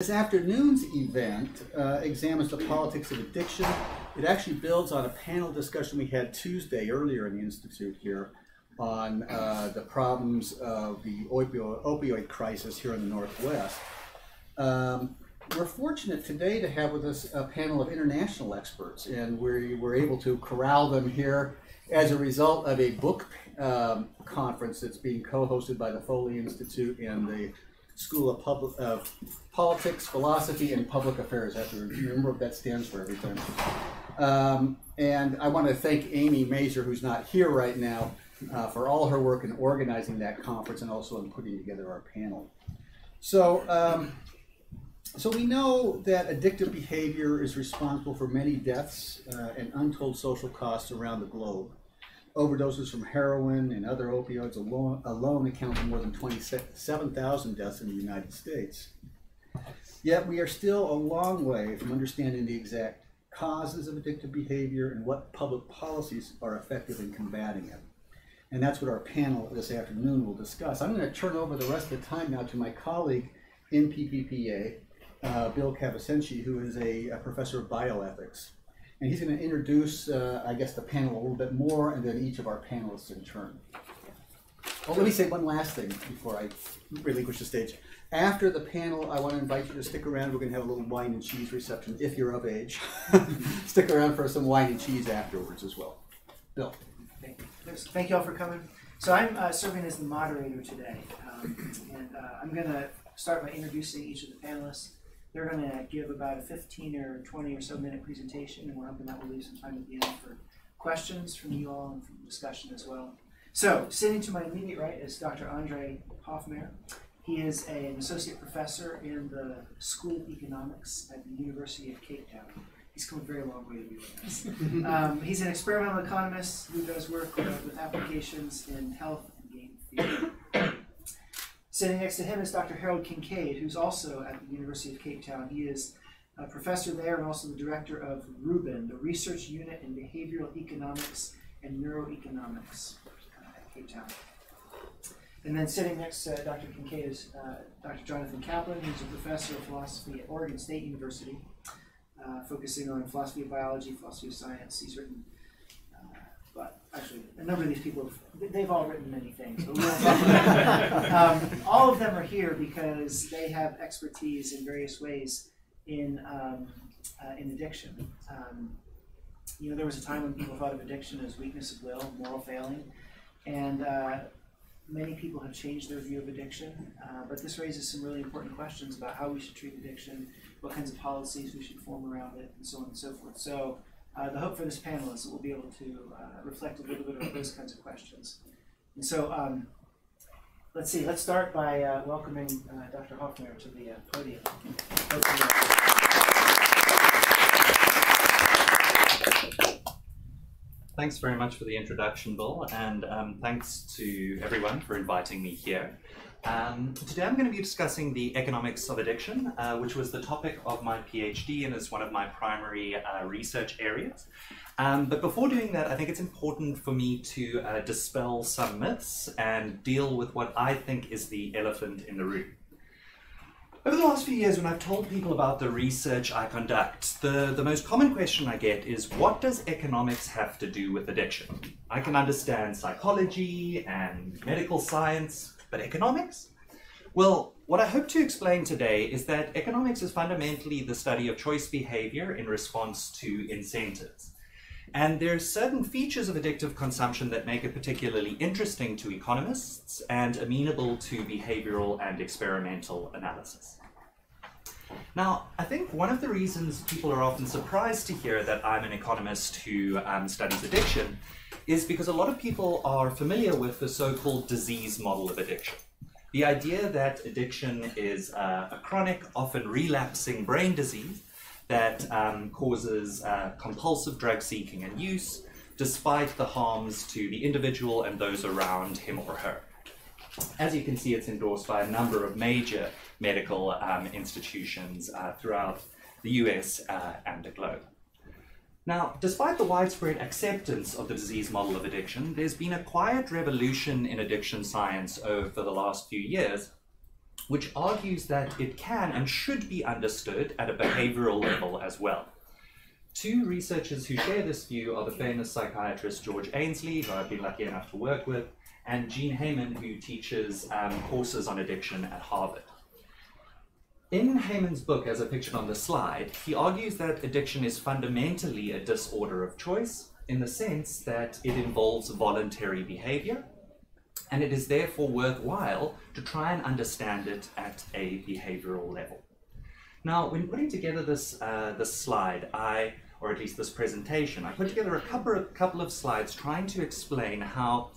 This afternoon's event uh, examines the politics of addiction. It actually builds on a panel discussion we had Tuesday earlier in the Institute here on uh, the problems of the opioid, opioid crisis here in the Northwest. Um, we're fortunate today to have with us a panel of international experts, and we were able to corral them here as a result of a book um, conference that's being co-hosted by the Foley Institute and the School of Public of Politics, Philosophy, and Public Affairs. I have to remember what that stands for every time. Um, and I want to thank Amy Mazur, who's not here right now, uh, for all her work in organizing that conference and also in putting together our panel. So, um, so we know that addictive behavior is responsible for many deaths uh, and untold social costs around the globe. Overdoses from heroin and other opioids alone, alone account for more than 27,000 deaths in the United States. Yet we are still a long way from understanding the exact causes of addictive behavior and what public policies are effective in combating it. And that's what our panel this afternoon will discuss. I'm going to turn over the rest of the time now to my colleague in PPPA, uh, Bill Kabasenche, who is a, a, professor of bioethics. And he's going to introduce, uh, I guess, the panel a little bit more, and then each of our panelists in turn. Well, let me say one last thing before I relinquish the stage. After the panel, I want to invite you to stick around. We're going to have a little wine and cheese reception, if you're of age. stick around for some wine and cheese afterwards as well. Bill. Thank you. Thank you all for coming. So I'm uh, serving as the moderator today, um, and uh, I'm going to start by introducing each of the panelists. They're going to give about a 15 or 20 or so minute presentation, and we're hoping that will leave some time at the end for questions from you all and from discussion as well. So, sitting to my immediate right is Dr. Andre Hofmeyr. He is an associate professor in the School of Economics at the University of Cape Town. He's come a very long way to be with us. um, he's an experimental economist who does work with applications in health and game theory. Sitting next to him is Dr. Harold Kincaid, who's also at the University of Cape Town. He is a professor there and also the director of RUBEN, the Research Unit in Behavioral Economics and Neuroeconomics at Cape Town. And then sitting next to Dr. Kincaid is uh, Dr. Jonathan Kaplan, who's a professor of philosophy at Oregon State University, uh, focusing on philosophy of biology, philosophy of science. He's written but actually, a number of these people, have, they've all written many things. But um, all of them are here because they have expertise in various ways in, um, uh, in addiction. Um, you know, there was a time when people thought of addiction as weakness of will, moral failing, and uh, many people have changed their view of addiction. Uh, but this raises some really important questions about how we should treat addiction, what kinds of policies we should form around it, and so on and so forth. So uh, the hope for this panel is that we'll be able to uh, reflect a little bit on those kinds of questions. And so um, let's see, let's start by uh, welcoming uh, Dr. Hofmeyr to the uh, podium. Thanks very much for the introduction, Bill, and um, thanks to everyone for inviting me here. Um, today I'm going to be discussing the economics of addiction, uh, which was the topic of my PhD and is one of my primary uh, research areas. Um, but before doing that, I think it's important for me to uh, dispel some myths and deal with what I think is the elephant in the room. Over the last few years, when I've told people about the research I conduct, the, the most common question I get is what does economics have to do with addiction? I can understand psychology and medical science, but economics? Well, what I hope to explain today is that economics is fundamentally the study of choice behavior in response to incentives. And there are certain features of addictive consumption that make it particularly interesting to economists and amenable to behavioral and experimental analysis. Now, I think one of the reasons people are often surprised to hear that I'm an economist who um, studies addiction is because a lot of people are familiar with the so-called disease model of addiction. The idea that addiction is uh, a chronic, often relapsing brain disease that um, causes uh, compulsive drug seeking and use, despite the harms to the individual and those around him or her. As you can see, it's endorsed by a number of major medical um, institutions uh, throughout the US uh, and the globe. Now, despite the widespread acceptance of the disease model of addiction, there's been a quiet revolution in addiction science over the last few years which argues that it can and should be understood at a behavioral level as well. Two researchers who share this view are the famous psychiatrist George Ainslie, who I've been lucky enough to work with, and Gene Heyman, who teaches um, courses on addiction at Harvard. In Heyman's book, as pictured on the slide, he argues that addiction is fundamentally a disorder of choice in the sense that it involves voluntary behavior, and it is therefore worthwhile to try and understand it at a behavioral level. Now, when putting together this, uh, this slide, I, or at least this presentation, I put together a couple of, couple of slides trying to explain how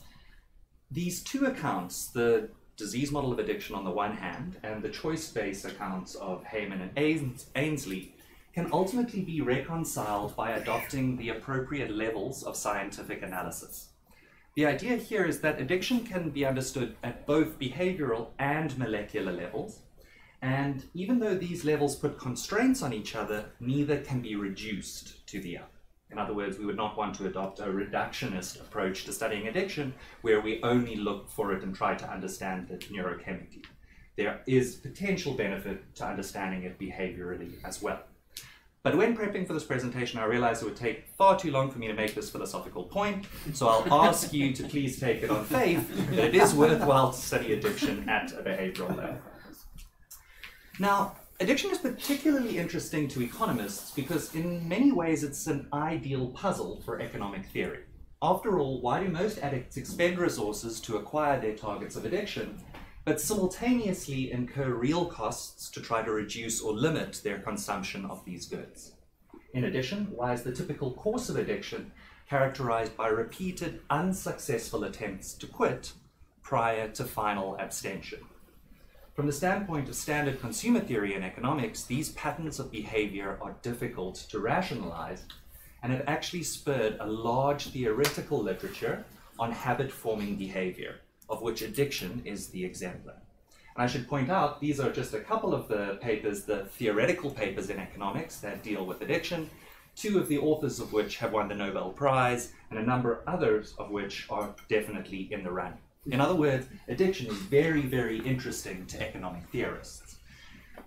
these two accounts, the disease model of addiction on the one hand, and the choice-based accounts of Heyman and Ainslie can ultimately be reconciled by adopting the appropriate levels of scientific analysis. The idea here is that addiction can be understood at both behavioral and molecular levels, and even though these levels put constraints on each other, neither can be reduced to the other. In other words, we would not want to adopt a reductionist approach to studying addiction where we only look for it and try to understand it neurochemically. There is potential benefit to understanding it behaviorally as well. But when prepping for this presentation, I realized it would take far too long for me to make this philosophical point, so I'll ask you to please take it on faith that it is worthwhile to study addiction at a behavioral level. Now, Addiction is particularly interesting to economists because in many ways it's an ideal puzzle for economic theory. After all, why do most addicts expend resources to acquire their targets of addiction, but simultaneously incur real costs to try to reduce or limit their consumption of these goods? In addition, why is the typical course of addiction characterized by repeated unsuccessful attempts to quit prior to final abstention? From the standpoint of standard consumer theory and economics, these patterns of behavior are difficult to rationalize and have actually spurred a large theoretical literature on habit forming behavior, of which addiction is the exemplar. And I should point out, these are just a couple of the papers, the theoretical papers in economics that deal with addiction, two of the authors of which have won the Nobel Prize, and a number of others of which are definitely in the running. In other words, addiction is very, very interesting to economic theorists.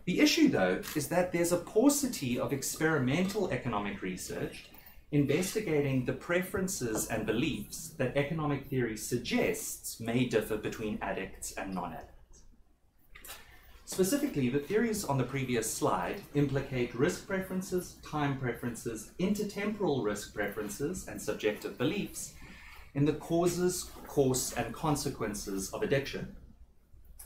The issue, though, is that there's a paucity of experimental economic research investigating the preferences and beliefs that economic theory suggests may differ between addicts and non-addicts. Specifically, the theories on the previous slide implicate risk preferences, time preferences, intertemporal risk preferences, and subjective beliefs in the causes, course, and consequences of addiction.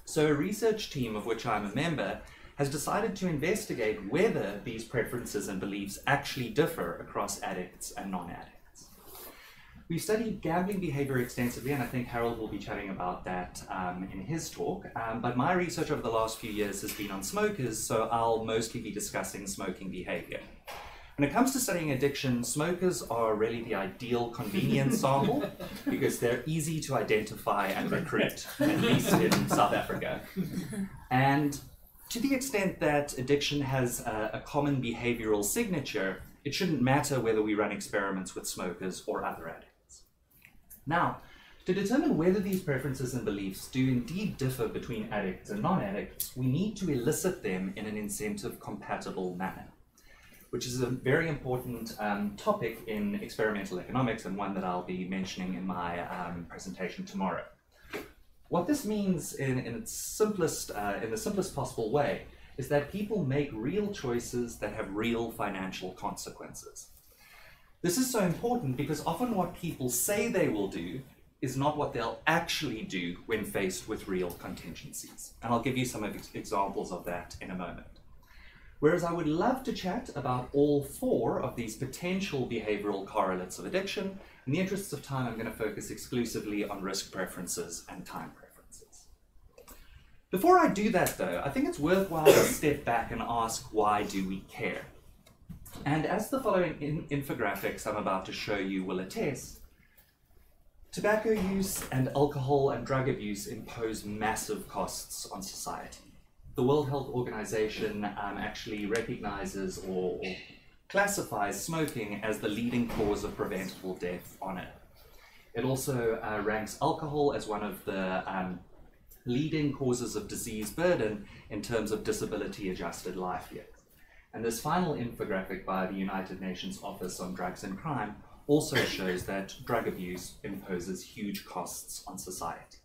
So a research team of which I'm a member has decided to investigate whether these preferences and beliefs actually differ across addicts and non-addicts. We've studied gambling behavior extensively, and I think Harold will be chatting about that um, in his talk. Um, but my research over the last few years has been on smokers, so I'll mostly be discussing smoking behavior. When it comes to studying addiction, smokers are really the ideal convenience sample because they're easy to identify and recruit, at least in South Africa. And to the extent that addiction has a, a common behavioral signature, it shouldn't matter whether we run experiments with smokers or other addicts. Now, to determine whether these preferences and beliefs do indeed differ between addicts and non-addicts, we need to elicit them in an incentive-compatible manner which is a very important um, topic in experimental economics and one that I'll be mentioning in my um, presentation tomorrow. What this means in, in its simplest, uh, in the simplest possible way is that people make real choices that have real financial consequences. This is so important because often what people say they will do is not what they'll actually do when faced with real contingencies. And I'll give you some examples of that in a moment. Whereas I would love to chat about all four of these potential behavioral correlates of addiction. In the interests of time, I'm going to focus exclusively on risk preferences and time preferences. Before I do that though, I think it's worthwhile to step back and ask why do we care? And as the following in infographics I'm about to show you will attest, tobacco use and alcohol and drug abuse impose massive costs on society the World Health Organization um, actually recognizes or, classifies smoking as the leading cause of preventable death on it. It also uh, ranks alcohol as one of the um, leading causes of disease burden in terms of disability adjusted life years. And this final infographic by the United Nations Office on Drugs and Crime also shows that drug abuse imposes huge costs on society.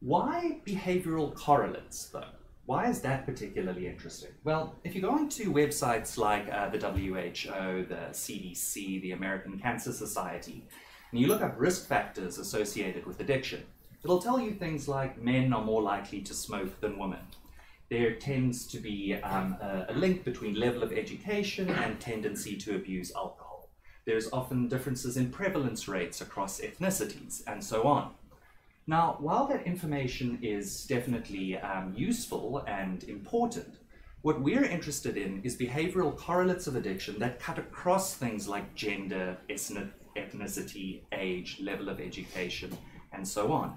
Why behavioral correlates, though? Why is that particularly interesting? Well, if you go onto websites like uh, the WHO, the CDC, the American Cancer Society, and you look up risk factors associated with addiction, it'll tell you things like men are more likely to smoke than women. There tends to be um, a, a link between level of education and tendency to abuse alcohol. There's often differences in prevalence rates across ethnicities, and so on. Now, while that information is definitely um, useful and important, what we're interested in is behavioral correlates of addiction that cut across things like gender, ethnicity, age, level of education, and so on.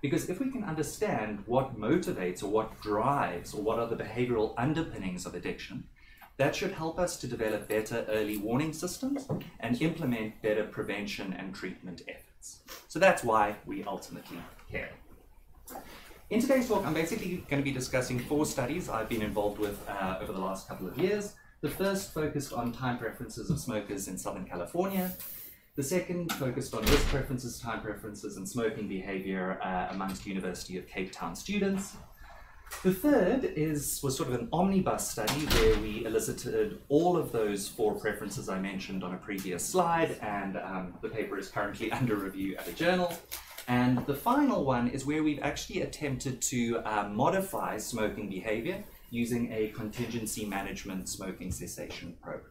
Because if we can understand what motivates or what drives or what are the behavioral underpinnings of addiction, that should help us to develop better early warning systems and implement better prevention and treatment efforts. So that's why we ultimately care. In today's talk, I'm basically going to be discussing four studies I've been involved with uh, over the last couple of years. The first focused on time preferences of smokers in Southern California. The second focused on risk preferences, time preferences, and smoking behavior uh, amongst University of Cape Town students. The third is was sort of an omnibus study where we elicited all of those four preferences I mentioned on a previous slide, and um, the paper is currently under review at a journal. And the final one is where we've actually attempted to uh, modify smoking behavior using a contingency management smoking cessation program.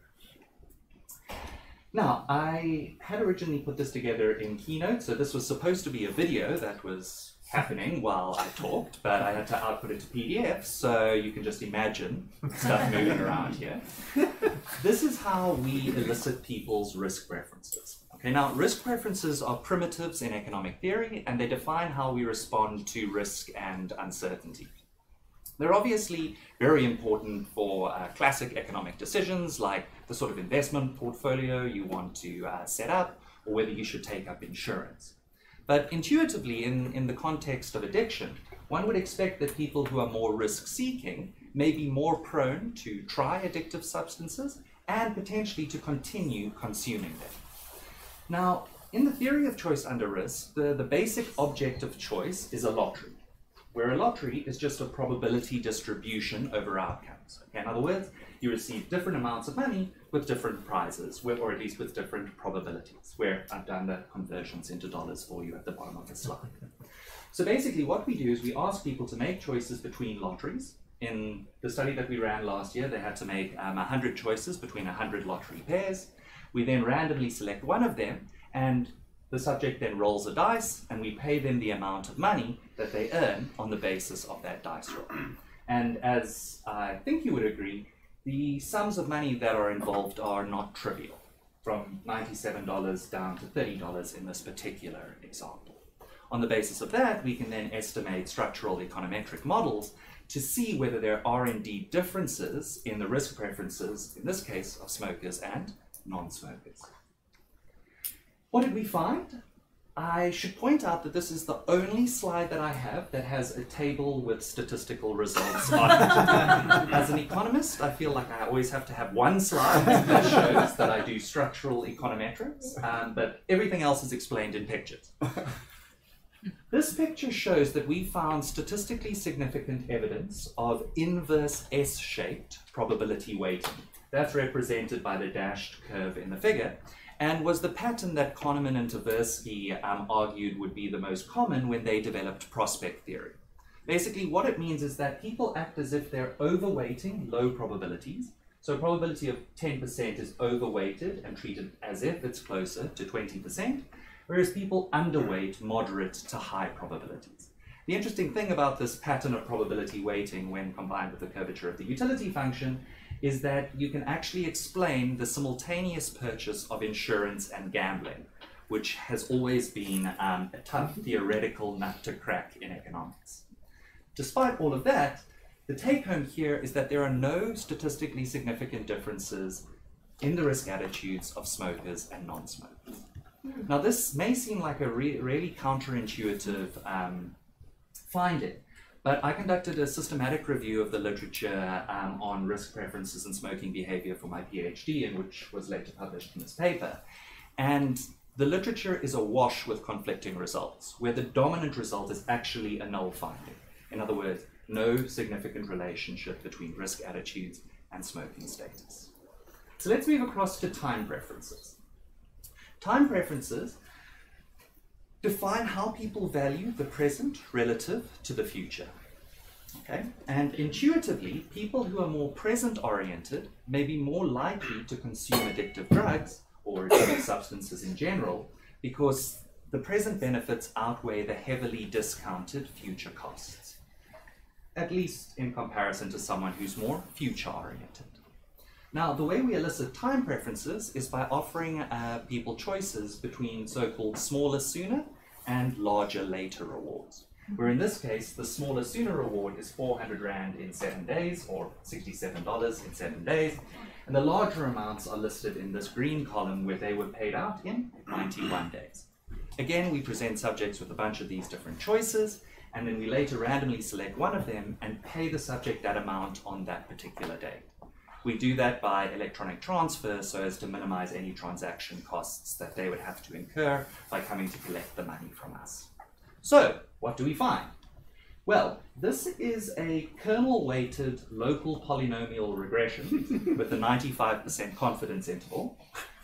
Now, I had originally put this together in Keynote, so this was supposed to be a video that was happening while I talked, but I had to output it to PDF, so you can just imagine stuff moving around here. This is how we elicit people's risk preferences. Okay, now risk preferences are primitives in economic theory, and they define how we respond to risk and uncertainty. They're obviously very important for uh, classic economic decisions like the sort of investment portfolio you want to uh, set up, or whether you should take up insurance. But intuitively, in, in the context of addiction, one would expect that people who are more risk seeking may be more prone to try addictive substances and potentially to continue consuming them. Now, in the theory of choice under risk, the, the basic object of choice is a lottery, where a lottery is just a probability distribution over outcomes. Okay? In other words, you receive different amounts of money with different prizes, or at least with different probabilities, where I've done the conversions into dollars for you at the bottom of the slide. So basically what we do is we ask people to make choices between lotteries. In the study that we ran last year, they had to make um, 100 choices between 100 lottery pairs. We then randomly select one of them, and the subject then rolls a dice, and we pay them the amount of money that they earn on the basis of that dice roll. And as I think you would agree, the sums of money that are involved are not trivial, from $97 down to $30 in this particular example. On the basis of that, we can then estimate structural econometric models to see whether there are indeed differences in the risk preferences, in this case, of smokers and non-smokers. What did we find? I should point out that this is the only slide that I have that has a table with statistical results on it. As an economist, I feel like I always have to have one slide that shows that I do structural econometrics, um, but everything else is explained in pictures. This picture shows that we found statistically significant evidence of inverse S-shaped probability weighting. That's represented by the dashed curve in the figure and was the pattern that Kahneman and Tversky um, argued would be the most common when they developed prospect theory. Basically, what it means is that people act as if they're overweighting low probabilities. So a probability of 10% is overweighted and treated as if it's closer to 20%, whereas people underweight moderate to high probabilities. The interesting thing about this pattern of probability weighting when combined with the curvature of the utility function is that you can actually explain the simultaneous purchase of insurance and gambling, which has always been um, a tough theoretical nut to crack in economics. Despite all of that, the take home here is that there are no statistically significant differences in the risk attitudes of smokers and non smokers. Now, this may seem like a re really counterintuitive um, finding. But I conducted a systematic review of the literature um, on risk preferences and smoking behavior for my PhD, in which was later published in this paper. And the literature is awash with conflicting results, where the dominant result is actually a null finding. In other words, no significant relationship between risk attitudes and smoking status. So let's move across to time preferences. Time preferences define how people value the present relative to the future. Okay? And intuitively, people who are more present oriented may be more likely to consume addictive drugs or addictive substances in general because the present benefits outweigh the heavily discounted future costs, at least in comparison to someone who's more future oriented. Now, the way we elicit time preferences is by offering uh, people choices between so-called smaller sooner and larger later rewards. Where in this case, the smaller sooner reward is 400 Rand in seven days or $67 in seven days. And the larger amounts are listed in this green column where they were paid out in 91 days. Again, we present subjects with a bunch of these different choices, and then we later randomly select one of them and pay the subject that amount on that particular day. We do that by electronic transfer so as to minimize any transaction costs that they would have to incur by coming to collect the money from us. So, what do we find? Well, this is a kernel-weighted local polynomial regression with a 95% confidence interval,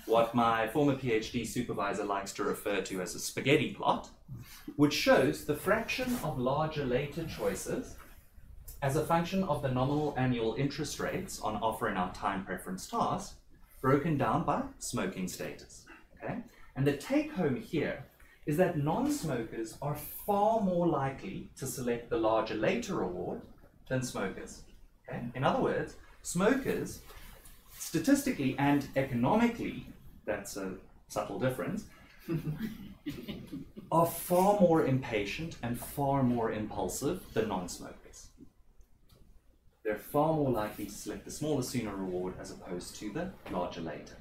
what my former PhD supervisor likes to refer to as a spaghetti plot, which shows the fraction of larger later choices as a function of the nominal annual interest rates on offer in our time preference task, broken down by smoking status. Okay? And the take home here is that non-smokers are far more likely to select the larger later reward than smokers. Okay? In other words, smokers, statistically and economically, that's a subtle difference, are far more impatient and far more impulsive than non-smokers they're far more likely to select the smaller sooner reward as opposed to the larger later.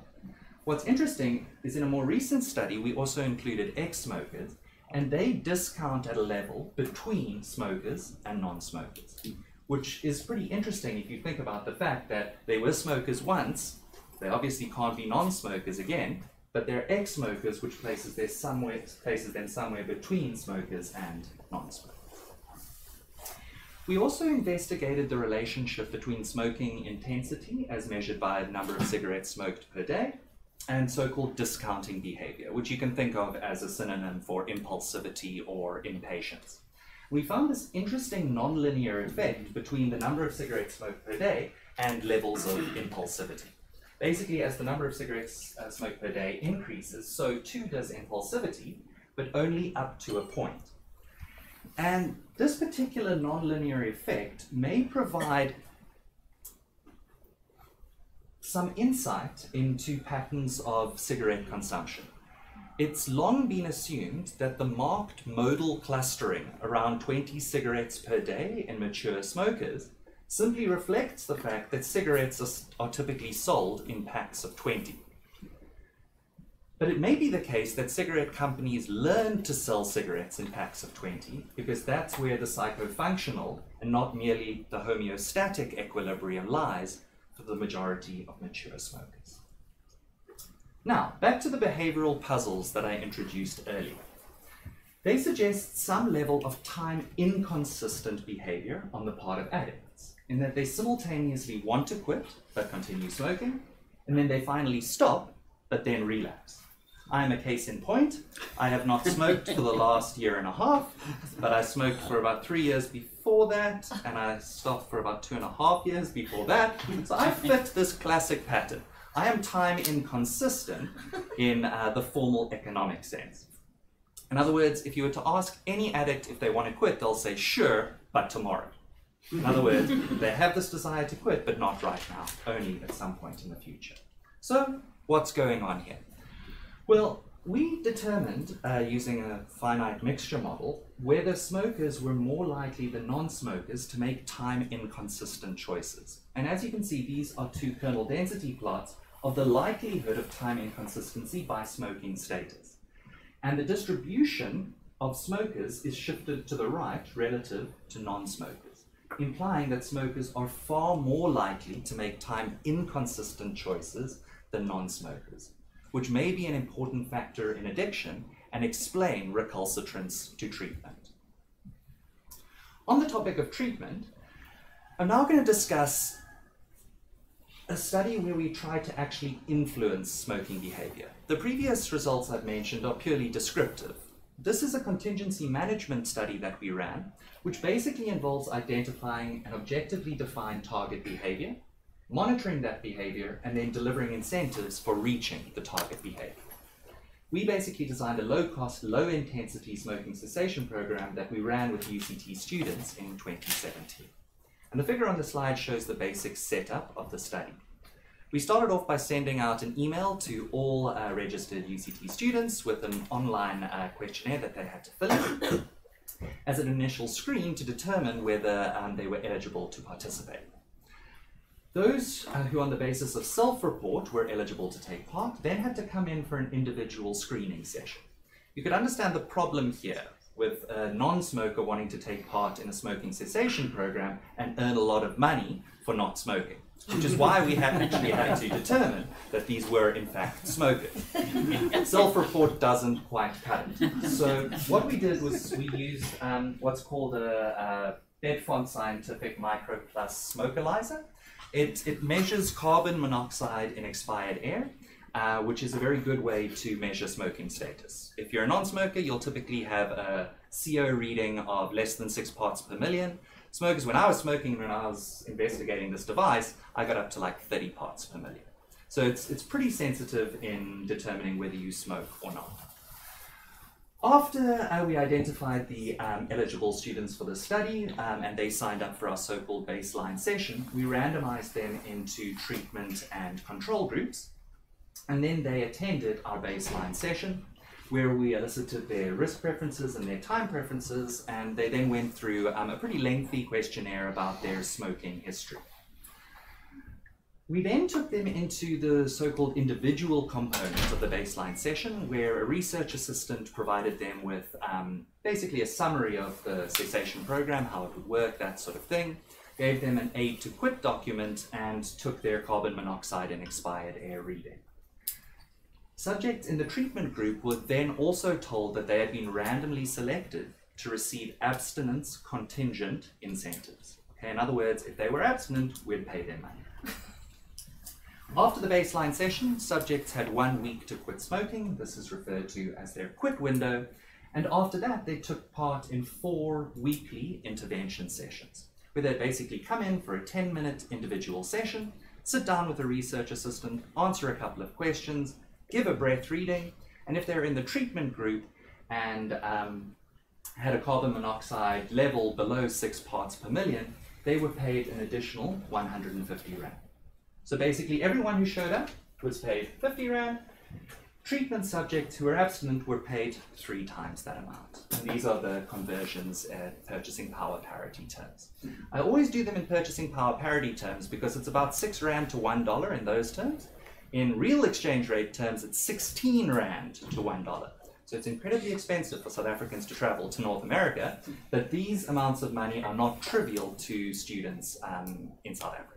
What's interesting is in a more recent study, we also included ex-smokers, and they discount at a level between smokers and non-smokers, which is pretty interesting if you think about the fact that they were smokers once, they obviously can't be non-smokers again, but they're ex-smokers, which places, somewhere, places them somewhere between smokers and non-smokers. We also investigated the relationship between smoking intensity, as measured by the number of cigarettes smoked per day, and so-called discounting behavior, which you can think of as a synonym for impulsivity or impatience. We found this interesting nonlinear effect between the number of cigarettes smoked per day and levels of impulsivity. Basically, as the number of cigarettes uh, smoked per day increases, so too does impulsivity, but only up to a point. And this particular nonlinear effect may provide some insight into patterns of cigarette consumption. It's long been assumed that the marked modal clustering around 20 cigarettes per day in mature smokers simply reflects the fact that cigarettes are, are typically sold in packs of 20. But it may be the case that cigarette companies learn to sell cigarettes in packs of 20 because that's where the psychofunctional and not merely the homeostatic equilibrium lies for the majority of mature smokers. Now, back to the behavioral puzzles that I introduced earlier. They suggest some level of time inconsistent behavior on the part of addicts, in that they simultaneously want to quit but continue smoking, and then they finally stop but then relapse. I am a case in point. I have not smoked for the last year and a half, but I smoked for about three years before that, and I stopped for about two and a half years before that. So I fit this classic pattern. I am time inconsistent in uh, the formal economic sense. In other words, if you were to ask any addict if they want to quit, they'll say, sure, but tomorrow. In other words, they have this desire to quit, but not right now, only at some point in the future. So, what's going on here? Well, we determined, uh, using a finite mixture model, whether smokers were more likely than non-smokers to make time inconsistent choices. And as you can see, these are two kernel density plots of the likelihood of time inconsistency by smoking status. And the distribution of smokers is shifted to the right relative to non-smokers, implying that smokers are far more likely to make time inconsistent choices than non-smokers, which may be an important factor in addiction and explain recalcitrance to treatment. On the topic of treatment, I'm now going to discuss a study where we try to actually influence smoking behavior. The previous results I've mentioned are purely descriptive. This is a contingency management study that we ran, which basically involves identifying an objectively defined target behavior, monitoring that behavior, and then delivering incentives for reaching the target behavior. We basically designed a low-cost, low-intensity smoking cessation program that we ran with UCT students in 2017. And the figure on the slide shows the basic setup of the study. We started off by sending out an email to all uh, registered UCT students with an online uh, questionnaire that they had to fill in as an initial screen to determine whether um, they were eligible to participate. Those uh, who, on the basis of self-report, were eligible to take part then had to come in for an individual screening session. You could understand the problem here with a non-smoker wanting to take part in a smoking cessation program and earn a lot of money for not smoking which is why we have actually had to determine that these were in fact smokers. Self-report doesn't quite cut it. So what we did was we used um, what's called a, a Bedfont Scientific Micro Plus Smokerlyzer. It, it measures carbon monoxide in expired air, uh, which is a very good way to measure smoking status. If you're a non-smoker, you'll typically have a CO reading of less than six parts per million, smokers, when I was smoking, when I was investigating this device, I got up to like 30 parts per million. So it's, it's pretty sensitive in determining whether you smoke or not. After uh, we identified the um, eligible students for the study um, and they signed up for our so-called baseline session, we randomized them into treatment and control groups. And then they attended our baseline session where we elicited their risk preferences and their time preferences, and they then went through um, a pretty lengthy questionnaire about their smoking history. We then took them into the so-called individual components of the baseline session, where a research assistant provided them with um, basically a summary of the cessation program, how it would work, that sort of thing, gave them an aid to quit document, and took their carbon monoxide and expired air reading. Subjects in the treatment group were then also told that they had been randomly selected to receive abstinence contingent incentives. Okay, in other words, if they were abstinent, we'd pay them money. After the baseline session, subjects had one week to quit smoking. This is referred to as their quit window. And after that, they took part in four weekly intervention sessions, where they'd basically come in for a 10 minute individual session, sit down with a research assistant, answer a couple of questions, give a breath reading, and if they're in the treatment group and um, had a carbon monoxide level below six parts per million, they were paid an additional 150 Rand. So basically, everyone who showed up was paid 50 Rand. Treatment subjects who were abstinent were paid three times that amount. And these are the conversions at purchasing power parity terms. I always do them in purchasing power parity terms because it's about six Rand to one dollar in those terms. In real exchange rate terms, it's 16 Rand to $1. So it's incredibly expensive for South Africans to travel to North America, but these amounts of money are not trivial to students um, in South Africa.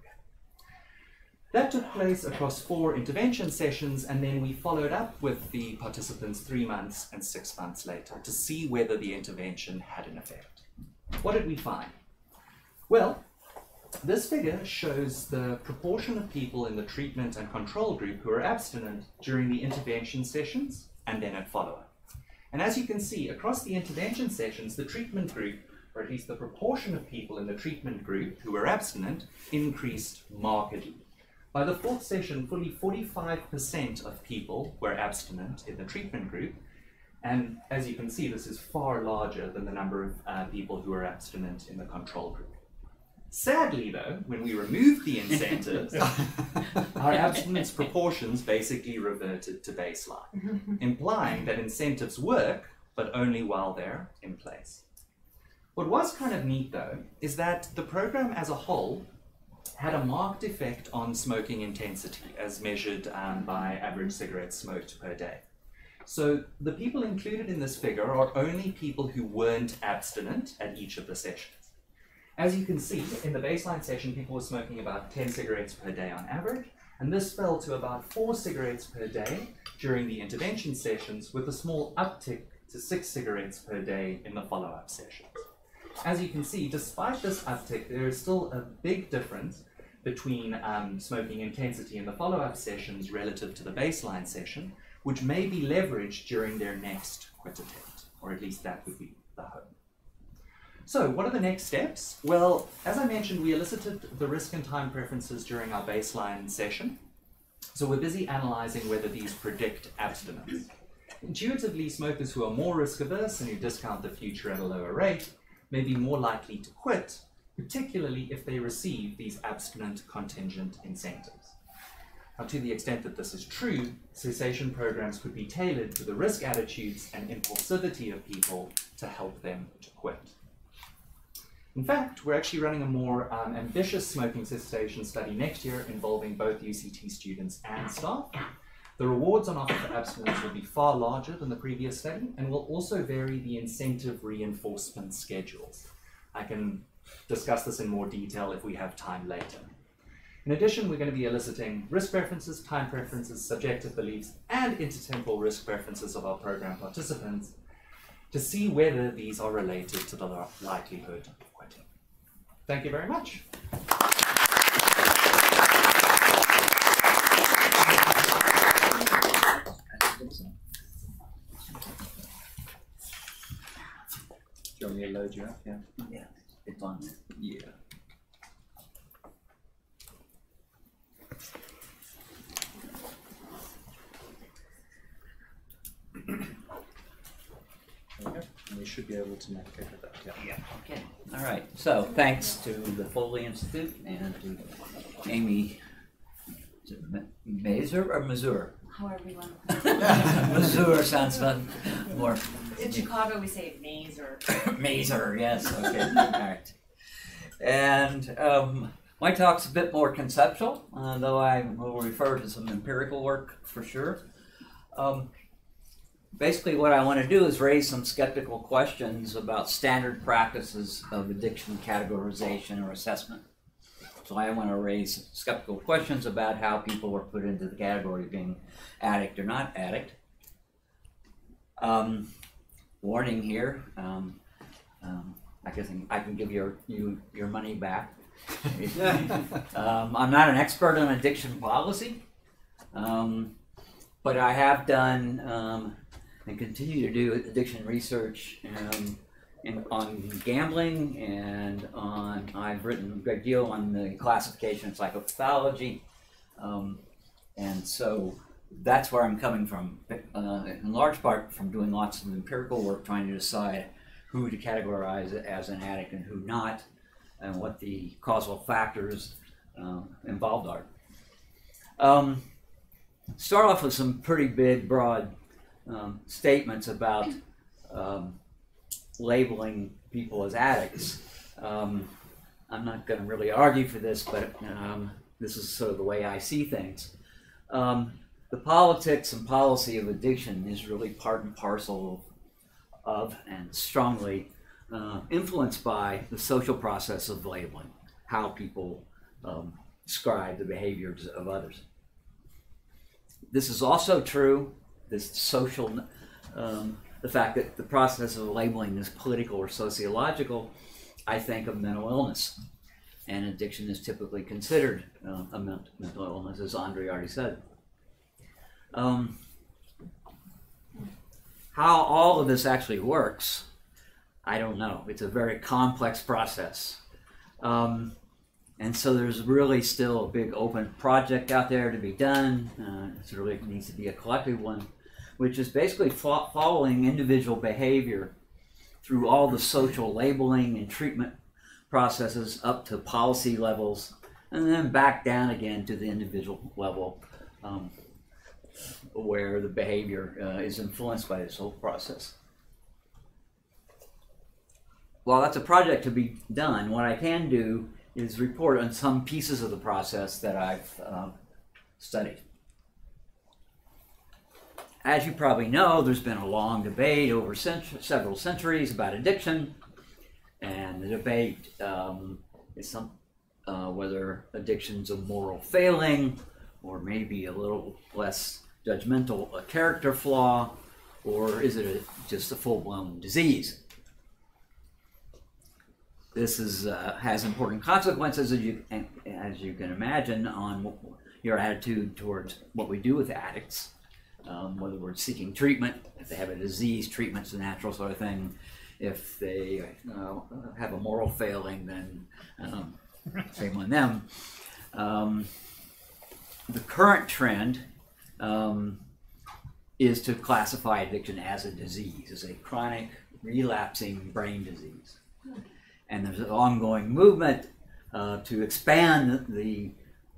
That took place across four intervention sessions, and then we followed up with the participants three months and six months later to see whether the intervention had an effect. What did we find? Well, this figure shows the proportion of people in the treatment and control group who are abstinent during the intervention sessions and then at follow-up. And as you can see, across the intervention sessions, the treatment group, or at least the proportion of people in the treatment group who were abstinent, increased markedly. By the fourth session, fully 45% of people were abstinent in the treatment group, and as you can see, this is far larger than the number of uh, people who were abstinent in the control group. Sadly, though, when we removed the incentives, our abstinence proportions basically reverted to baseline, implying that incentives work, but only while they're in place. What was kind of neat, though, is that the program as a whole had a marked effect on smoking intensity as measured um, by average cigarettes smoked per day. So the people included in this figure are only people who weren't abstinent at each of the sessions. As you can see, in the baseline session, people were smoking about 10 cigarettes per day on average, and this fell to about 4 cigarettes per day during the intervention sessions, with a small uptick to 6 cigarettes per day in the follow-up sessions. As you can see, despite this uptick, there is still a big difference between um, smoking intensity in the follow-up sessions relative to the baseline session, which may be leveraged during their next quit attempt, or at least that would be the hope. So, what are the next steps? Well, as I mentioned, we elicited the risk and time preferences during our baseline session. So, we're busy analyzing whether these predict abstinence. Intuitively, smokers who are more risk averse and who discount the future at a lower rate may be more likely to quit, particularly if they receive these abstinent contingent incentives. Now, to the extent that this is true, cessation programs could be tailored to the risk attitudes and impulsivity of people to help them to quit. In fact, we're actually running a more um, ambitious smoking cessation study next year involving both UCT students and staff. The rewards on offer for abstinence will be far larger than the previous study and will also vary the incentive reinforcement schedules. I can discuss this in more detail if we have time later. In addition, we're going to be eliciting risk preferences, time preferences, subjective beliefs, and intertemporal risk preferences of our program participants to see whether these are related to the likelihood of quitting. Thank you very much. Do you want me to load you up? Yeah. Yeah, it's on there. Yeah. we should be able to make of that. Yeah. Yeah, okay. All right, so thanks to the Foley Institute and to Amy is it Ma- Mazer or Mazur? However you want. Mazur sounds fun, more In Chicago, we say mazer. Mazer, yes, okay, all right. And um, my talk's a bit more conceptual, uh, though I will refer to some empirical work for sure. Um, basically what I want to do is raise some skeptical questions about standard practices of addiction categorization or assessment. So I want to raise skeptical questions about how people are put into the category of being addict or not addict. Um, warning here, um, um, I can I can give your you your money back. um, I'm not an expert on addiction policy, um, but I have done um, and continue to do addiction research um, in, on gambling and on I've written a great deal on the classification of psychopathology, um, and so that's where I'm coming from, uh, in large part from doing lots of empirical work trying to decide who to categorize as an addict and who not, and what the causal factors um, involved are. Um, start off with some pretty big, broad um, statements about um, labeling people as addicts. Um, I'm not going to really argue for this, but this is sort of the way I see things. Um, the politics and policy of addiction is really part and parcel of and strongly uh, influenced by the social process of labeling, how people um, describe the behaviors of others. This is also true this social, um, the fact that the process of labeling is political or sociological, I think of mental illness. And addiction is typically considered uh, a mental illness, as Andre already said. Um, how all of this actually works, I don't know. It's a very complex process. Um, and so there's really still a big open project out there to be done. Uh, it really needs to be a collective one which is basically fo- following individual behavior through all the social labeling and treatment processes up to policy levels, and then back down again to the individual level um, where the behavior uh, is influenced by this whole process. While that's a project to be done, what I can do is report on some pieces of the process that I've uh, studied. as you probably know, there's been a long debate over cent- several centuries about addiction, and the debate um, is some uh, whether addiction's a moral failing, or maybe a little less judgmental, a character flaw, or is it a, just a full-blown disease? This is uh, has important consequences, as you as you can imagine, on your attitude towards what we do with addicts um, whether we're seeking treatment, if they have a disease, treatment's a natural sort of thing. If they uh, have a moral failing, then um, shame on them. Um, the current trend um, is to classify addiction as a disease, as a chronic relapsing brain disease. And there's an ongoing movement uh, to expand the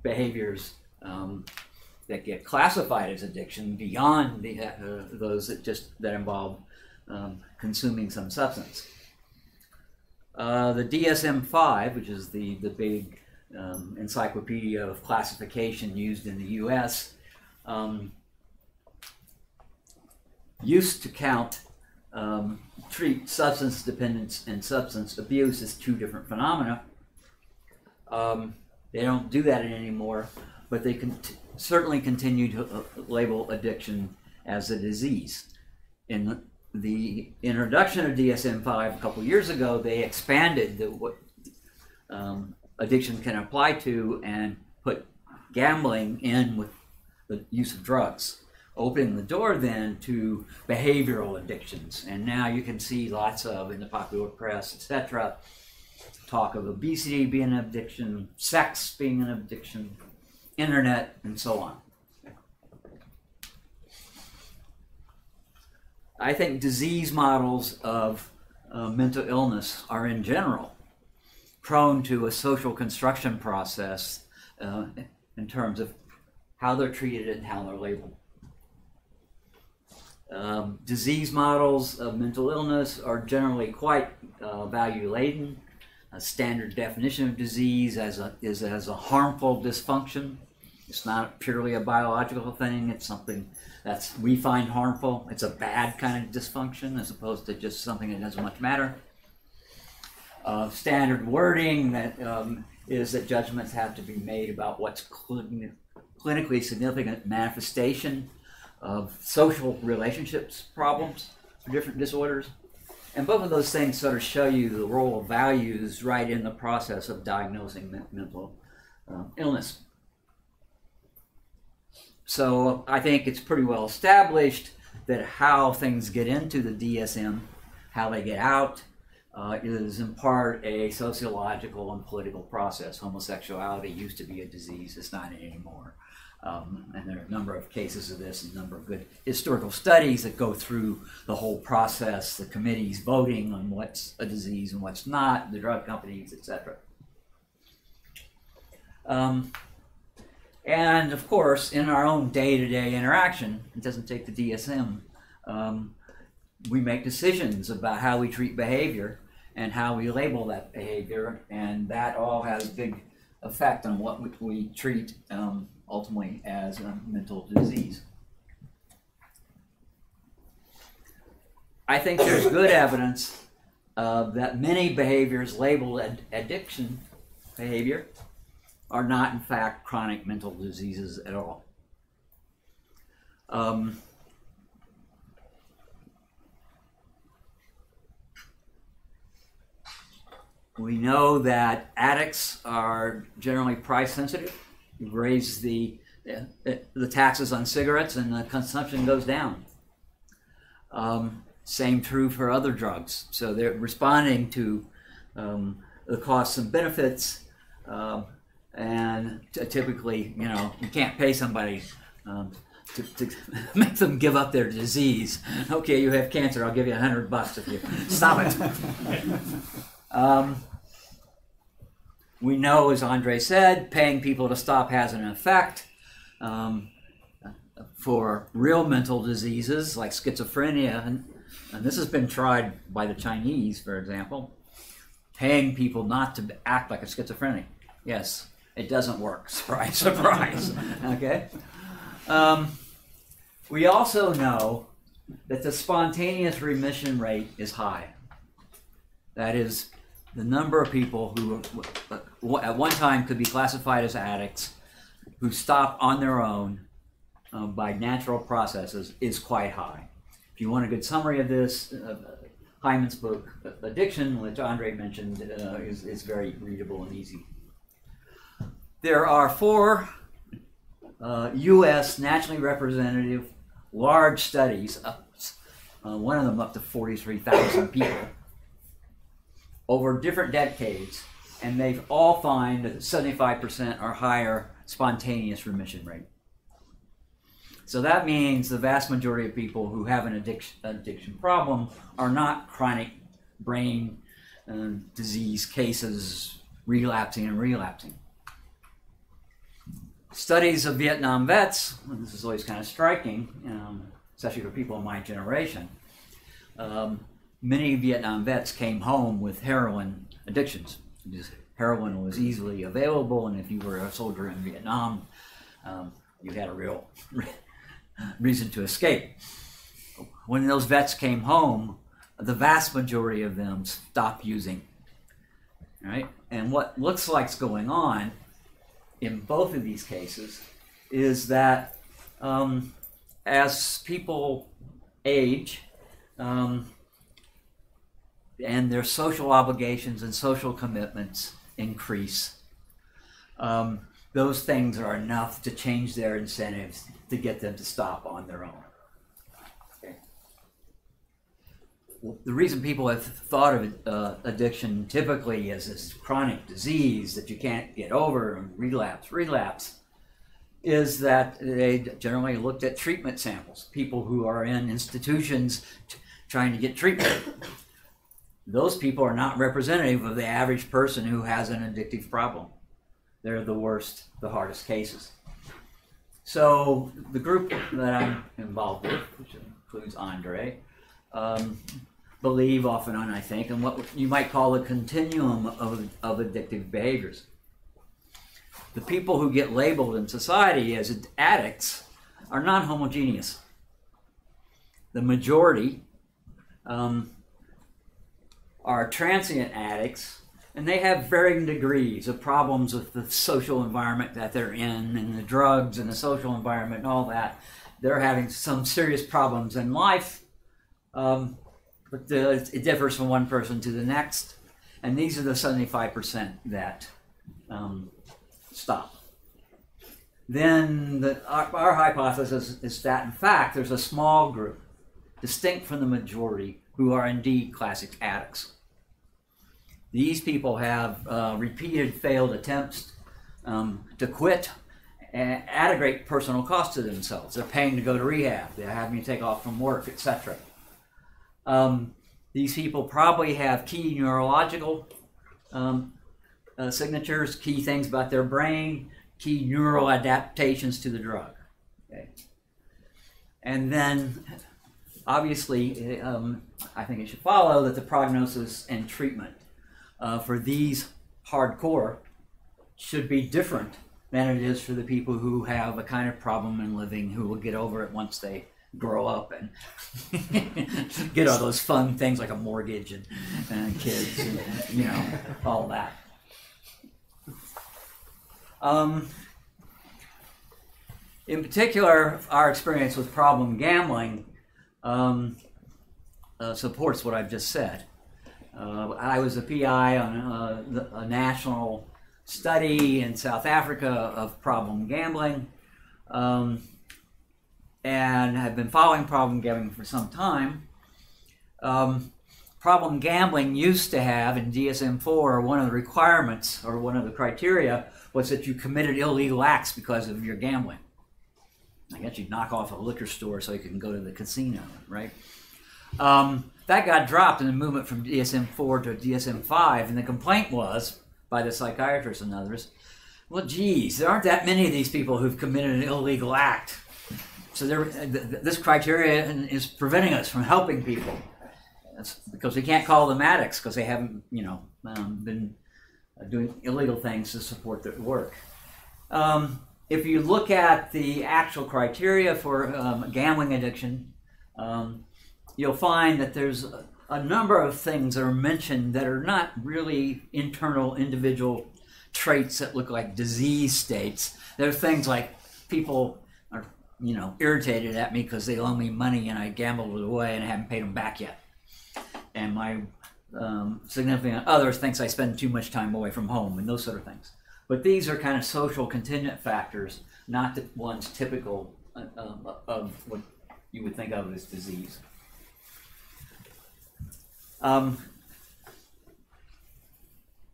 behaviors um, that get classified as addiction beyond the, uh, those that just that involve um, consuming some substance. Uh, the DSM-5, which is the the big um, encyclopedia of classification used in the U.S., um, used to count um, treat substance dependence and substance abuse as two different phenomena. Um, they don't do that anymore, but they can certainly continue to uh, label addiction as a disease. In the introduction of DSM-5 a couple years ago, they expanded the, what um, addiction can apply to and put gambling in with the use of drugs, opening the door then to behavioral addictions. And now you can see lots of in the popular press, etc., talk of obesity being an addiction, sex being an addiction, internet, and so on. I think disease models of uh, mental illness are in general prone to a social construction process uh, in terms of how they're treated and how they're labeled. Um, disease models of mental illness are generally quite uh, value laden a standard definition of disease as a, is as a harmful dysfunction. It's not purely a biological thing. It's something that's we find harmful. It's a bad kind of dysfunction as opposed to just something that doesn't much matter. Uh, standard wording that um, is that judgments have to be made about what's cl- clinically significant manifestation of social relationships problems for different disorders. And both of those things sort of show you the role of values right in the process of diagnosing mental uh, illness. So I think it's pretty well established that how things get into the DSM, how they get out, uh, is in part a sociological and political process. Homosexuality used to be a disease, it's not anymore. Um, and there are a number of cases of this, a number of good historical studies that go through the whole process, the committees voting on what's a disease and what's not, the drug companies, etc. Um, and of course, in our own day to day interaction, it doesn't take the DSM, um, we make decisions about how we treat behavior and how we label that behavior, and that all has a big effect on what we, we treat um, ultimately as a mental disease. I think there's good evidence uh, that many behaviors labeled ad- addiction behavior are not, in fact, chronic mental diseases at all. Um, we know that addicts are generally price sensitive you raise the the taxes on cigarettes and the consumption goes down. Um, same true for other drugs. So they're responding to um, the costs and benefits, uh, and typically, you know, you can't pay somebody um, to, to, make them give up their disease. Okay, you have cancer. I'll give you a hundred bucks if you stop it. Um, we know, as Andre said, paying people to stop has an effect. Um, for real mental diseases like schizophrenia, and, and this has been tried by the Chinese, for example, paying people not to act like a schizophrenic. Yes, it doesn't work. Surprise, surprise. okay. Um, We also know that the spontaneous remission rate is high. That is, the number of people who uh, at one time could be classified as addicts who stop on their own um, by natural processes is quite high. If you want a good summary of this, uh, Heyman's book, Addiction, which Andre mentioned, uh, is, is very readable and easy. There are four uh, U.S. nationally representative large studies, uh, one of them up to 43,000 people, over different decades, and they've all find 75% or higher spontaneous remission rate. So that means the vast majority of people who have an addiction, addiction problem are not chronic brain uh, disease cases relapsing and relapsing. Studies of Vietnam vets, this is always kind of striking, um, especially for people in my generation. Um, many Vietnam vets came home with heroin addictions. Heroin was easily available, and if you were a soldier in Vietnam, um, you had a real reason to escape. When those vets came home, the vast majority of them stopped using. Right? And what looks like's going on in both of these cases is that um, as people age um, and their social obligations and social commitments increase, um, those things are enough to change their incentives to get them to stop on their own. The reason people have thought of uh, addiction typically as this chronic disease that you can't get over and relapse, relapse, is that they generally looked at treatment samples, people who are in institutions trying to get treatment. Those people are not representative of the average person who has an addictive problem. They're the worst, the hardest cases. So the group that I'm involved with, which includes Andre, um, believe and on, I think, in what you might call a continuum of, of addictive behaviors. The people who get labeled in society as addicts are non homogeneous. The majority um, are transient addicts and they have varying degrees of problems with the social environment that they're in and the drugs and the social environment and all that. They're having some serious problems in life, um, but the, it differs from one person to the next. And these are the 75% that um, stop. Then the, our, our hypothesis is that, in fact, there's a small group, distinct from the majority, who are indeed classic addicts. These people have uh, repeated failed attempts um, to quit at a great personal cost to themselves. They're paying to go to rehab. They're having to take off from work, etc. Um, these people probably have key neurological um, uh, signatures, key things about their brain, key neural adaptations to the drug. Okay. And then, obviously, um, I think it should follow that the prognosis and treatment uh, for these hardcore should be different than it is for the people who have a kind of problem in living who will get over it once they grow up and get all those fun things like a mortgage and, and kids and you know all that. Um, in particular our experience with problem gambling um, uh, supports what i've just said I was a PI on a, a, national study in South Africa of problem gambling, um, and have been following problem gambling for some time. Um, problem gambling used to have in DSM-4 one of the requirements or one of the criteria was that you committed illegal acts because of your gambling. I guess you'd knock off a liquor store so you can go to the casino, right? Um, that got dropped in the movement from DSM 4 to DSM 5, and the complaint was by the psychiatrists and others well, geez, there aren't that many of these people who've committed an illegal act. So there, this criteria is preventing us from helping people. That's because we can't call them addicts because they haven't, you know, um, been doing illegal things to support their work. Um, if you look at the actual criteria for um, gambling addiction, um, you'll find that there's a, number of things that are mentioned that are not really internal individual traits that look like disease states. There are things like people are, you know, irritated at me because they loan me money and I gambled it away and I haven't paid them back yet. And my um, significant other thinks I spend too much time away from home and those sort of things. But these are kind of social contingent factors, not the ones typical uh, um, of what you would think of as disease. Um,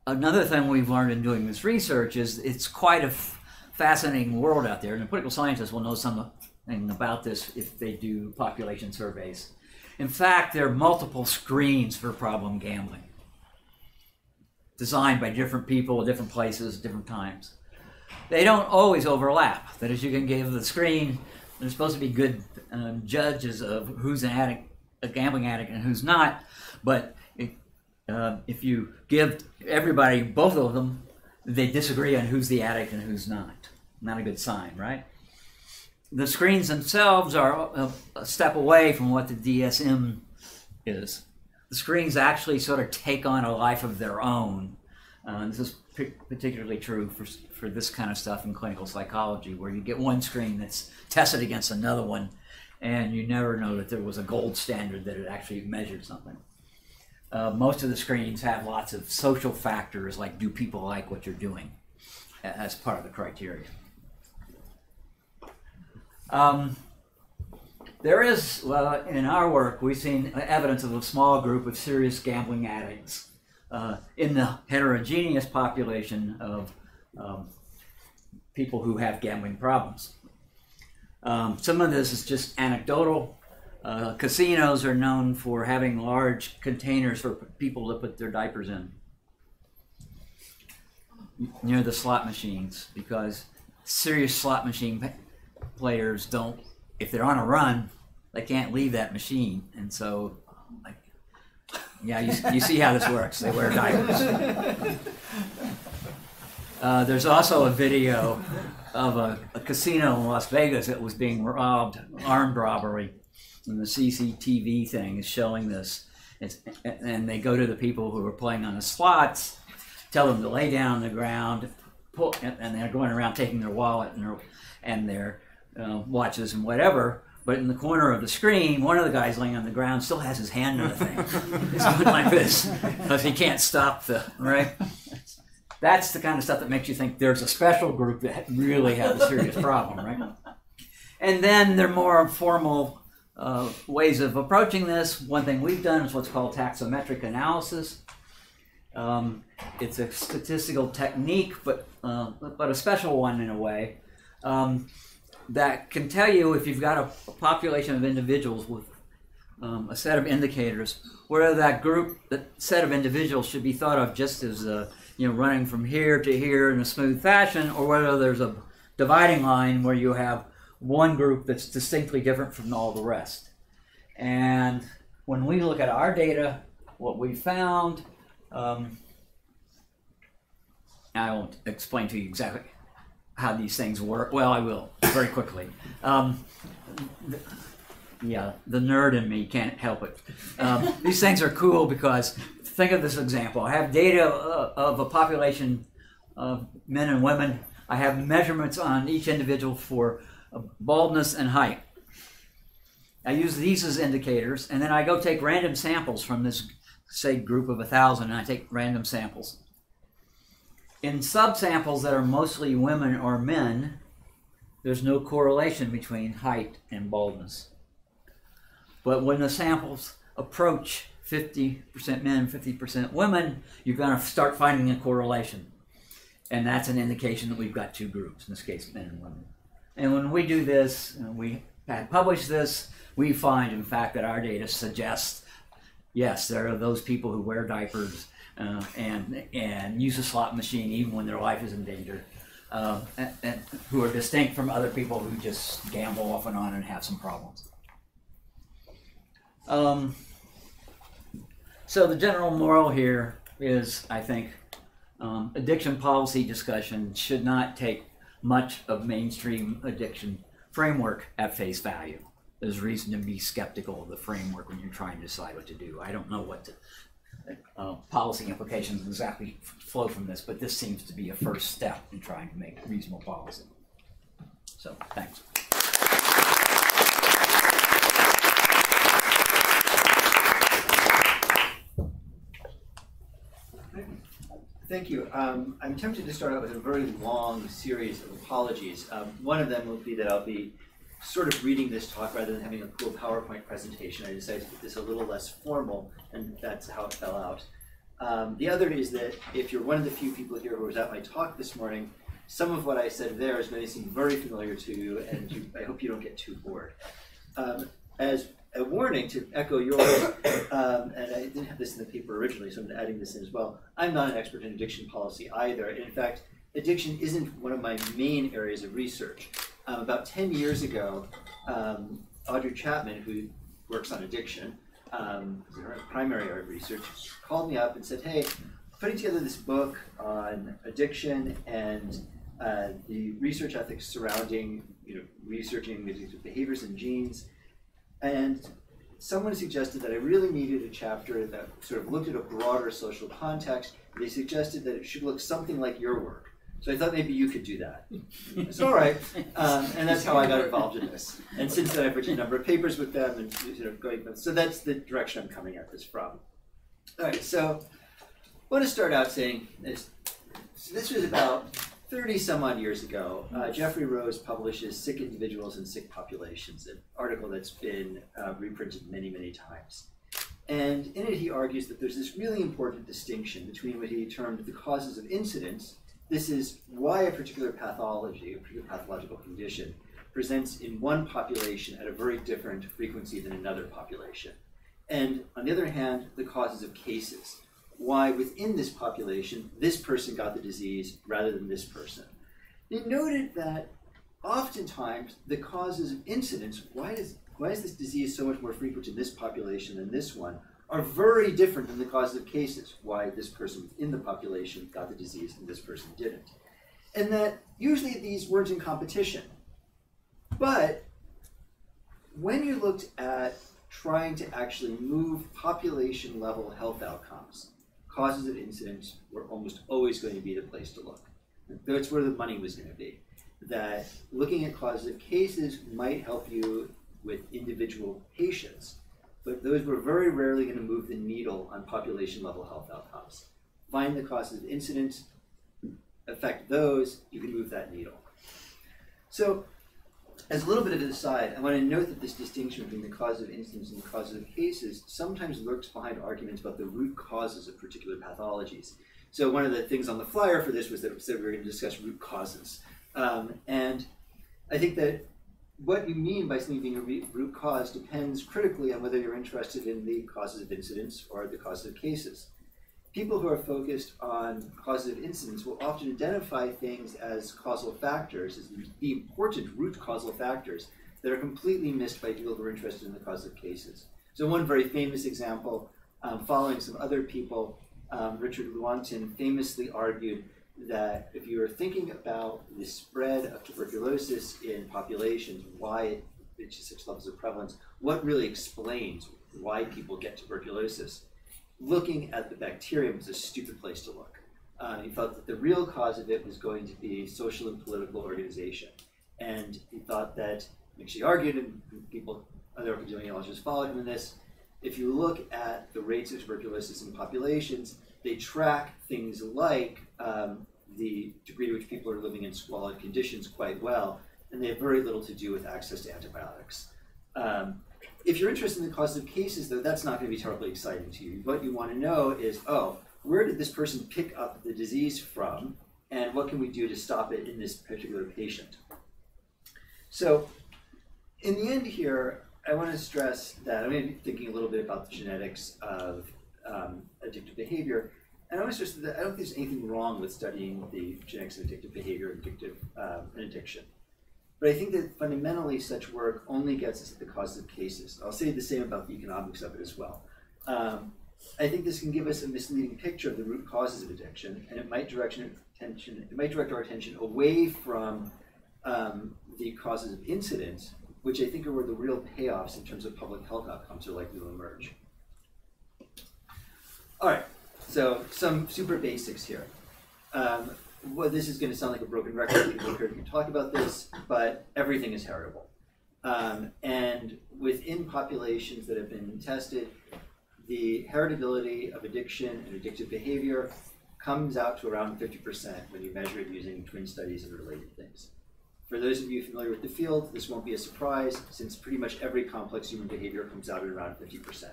another thing we've learned in doing this research is it's quite a f- fascinating world out there, and the political scientists will know something about this if they do population surveys. In fact, there are multiple screens for problem gambling, designed by different people, different places, different times. They don't always overlap. That is, you can give the screen. They're supposed to be good um, judges of who's an addict, a gambling addict, and who's not. But if, uh, if you give everybody both of them, they disagree on who's the addict and who's not. Not a good sign, right? The screens themselves are a, step away from what the DSM is. The screens actually sort of take on a life of their own. Uh, this is particularly true for, for this kind of stuff in clinical psychology, where you get one screen that's tested against another one, and you never know that there was a gold standard that it actually measured something. Uh, most of the screens have lots of social factors like do people like what you're doing as part of the criteria. Um, there is, well, in our work, we've seen evidence of a small group of serious gambling addicts uh, in the heterogeneous population of um, people who have gambling problems. Um, some of this is just anecdotal. Uh, casinos are known for having large containers for people to put their diapers in near the slot machines because serious slot machine players don't, if they're on a run, they can't leave that machine. And so, like, yeah, you, you see how this works. They wear diapers. Uh, there's also a video of a, a, casino in Las Vegas that was being robbed, armed robbery, and the CCTV thing is showing this. It's, and they go to the people who are playing on the slots, tell them to lay down on the ground, pull, and they're going around taking their wallet and their, and their uh, watches and whatever. But in the corner of the screen, one of the guys laying on the ground still has his hand on the thing. He's going like this because he can't stop the right. That's the kind of stuff that makes you think there's a special group that really have a serious problem, right? And then there are more formal uh, ways of approaching this. One thing we've done is what's called taxometric analysis. Um, it's a statistical technique, but uh, but a special one in a way. Um, that can tell you if you've got a, a population of individuals with um, a set of indicators, whether that group, that set of individuals should be thought of just as uh, you know running from here to here in a smooth fashion, or whether there's a dividing line where you have one group that's distinctly different from all the rest. And when we look at our data, what we found, um, I won't explain to you exactly how these things work. Well, I will very quickly. Um, th- yeah, the nerd in me can't help it. Um, these things are cool because think of this example. I have data uh, of a population of men and women. I have measurements on each individual for baldness and height. I use these as indicators, and then I go take random samples from this, say, group of a thousand, and I take random samples. In subsamples that are mostly women or men, there's no correlation between height and baldness. But when the samples approach 50% men, 50% women, you're going to start finding a correlation. And that's an indication that we've got two groups, in this case, men and women. And when we do this, and we had published this, we find, in fact, that our data suggests yes, there are those people who wear diapers uh, and and use a slot machine even when their life is in danger, uh, and, and, who are distinct from other people who just gamble off and on and have some problems. Um, so the general moral here is, I think, um, addiction policy discussion should not take much of mainstream addiction framework at face value. There's reason to be skeptical of the framework when you're trying to decide what to do. I don't know what the uh, policy implications exactly flow from this, but this seems to be a first step in trying to make reasonable policy. So, thanks. Thank you. Um, I'm tempted to start out with a very long series of apologies. Um, one of them will be that I'll be sort of reading this talk rather than having a cool PowerPoint presentation. I decided to make this a little less formal, and that's how it fell out. Um, the other is that if you're one of the few people here who was at my talk this morning, some of what I said there is going to seem very familiar to you, and you, I hope you don't get too bored. Um, as a warning to echo yours, um, and I didn't have this in the paper originally, so I'm adding this in as well. I'm not an expert in addiction policy either. In fact, addiction isn't one of my main areas of research. Um, about 10 years ago, um, Audrey Chapman, who works on addiction, um, primary area of research, called me up and said, Hey, putting together this book on addiction and uh, the research ethics surrounding you know, researching addictive behaviors and genes. And someone suggested that I really needed a chapter that sort of looked at a broader social context. They suggested that it should look something like your work. So I thought maybe you could do that. It's all right, um, and that's how I got involved in this. And since then, I've written a number of papers with them, and you know, going. So that's the direction I'm coming at this from. All right, so I want to start out saying this. So this was about 30 some odd years ago. Uh, Geoffrey Rose publishes Sick Individuals and Sick Populations, an article that's been uh, reprinted many, many times. And in it, he argues that there's this really important distinction between what he termed the causes of incidence. This is why a particular pathology, a particular pathological condition, presents in one population at a very different frequency than another population. And on the other hand, the causes of cases, why within this population this person got the disease rather than this person. It noted that oftentimes the causes of incidence, why is, why is this disease so much more frequent in this population than this one, are very different than the causes of cases, why this person within the population got the disease and this person didn't. And that usually these weren't in competition. But when you looked at trying to actually move population level health outcomes, causes of incidence were almost always going to be the place to look. That's where the money was going to be. That looking at causes of cases might help you with individual patients, but those were very rarely going to move the needle on population level health outcomes. Find the causes of incidence, affect those, you can move that needle. So as a little bit of an aside, I want to note that this distinction between the cause of incidence and the causes of cases sometimes lurks behind arguments about the root causes of particular pathologies. So one of the things on the flyer for this was that we were going to discuss root causes. Um, and I think that what you mean by something being a root cause depends critically on whether you're interested in the causes of incidents or the causes of cases people who are focused on causative incidence will often identify things as causal factors, as the important root causal factors that are completely missed by people who are interested in the causative cases. So one very famous example, um, following some other people, um, Richard Lewontin famously argued that if you are thinking about the spread of tuberculosis in populations, why it reaches such levels of prevalence, what really explains why people get tuberculosis? Looking at the bacterium was a stupid place to look. Uh, he felt that the real cause of it was going to be social and political organization. And he thought that, actually argued, and people, other epidemiologists followed him in this, if you look at the rates of tuberculosis in populations, they track things like um, the degree to which people are living in squalid conditions quite well, and they have very little to do with access to antibiotics. Um, if you're interested in the causes of cases, though, that's not going to be terribly exciting to you. What you want to know is, oh, where did this person pick up the disease from, and what can we do to stop it in this particular patient? So, in the end here, I want to stress that I'm going to be thinking a little bit about the genetics of um, addictive behavior. And I want to stress that I don't think there's anything wrong with studying the genetics of addictive behavior addictive um, and addiction. But I think that fundamentally such work only gets us at the cause of cases. I'll say the same about the economics of it as well. Um, I think this can give us a misleading picture of the root causes of addiction, and it might direction, attention, it might direct our attention away from um, the causes of incidence, which I think are where the real payoffs in terms of public health outcomes are likely to emerge. All right, so some super basics here. Um, well, this is going to sound like a broken record. We can heard you talk about this, but everything is heritable. Um, and within populations that have been tested, the heritability of addiction and addictive behavior comes out to around 50% when you measure it using twin studies and related things. For those of you familiar with the field, this won't be a surprise since pretty much every complex human behavior comes out at around 50%.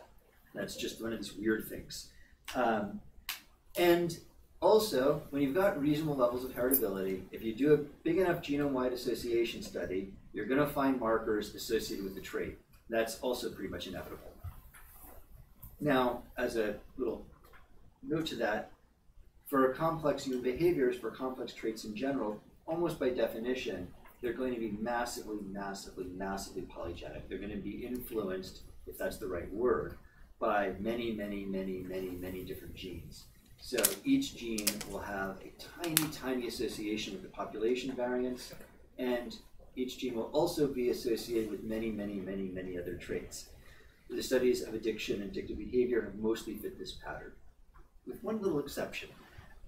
That's just one of these weird things. Um, and also, when you've got reasonable levels of heritability, if you do a big enough genome-wide association study, you're going to find markers associated with the trait. That's also pretty much inevitable. Now, as a little note to that, for complex human behaviors, for complex traits in general, almost by definition, they're going to be massively, massively, massively polygenic. They're going to be influenced, if that's the right word, by many, many, many, many, many different genes. So each gene will have a tiny, tiny association with the population variance, and each gene will also be associated with many, many, many, many other traits. The studies of addiction and addictive behavior have mostly fit this pattern, with one little exception.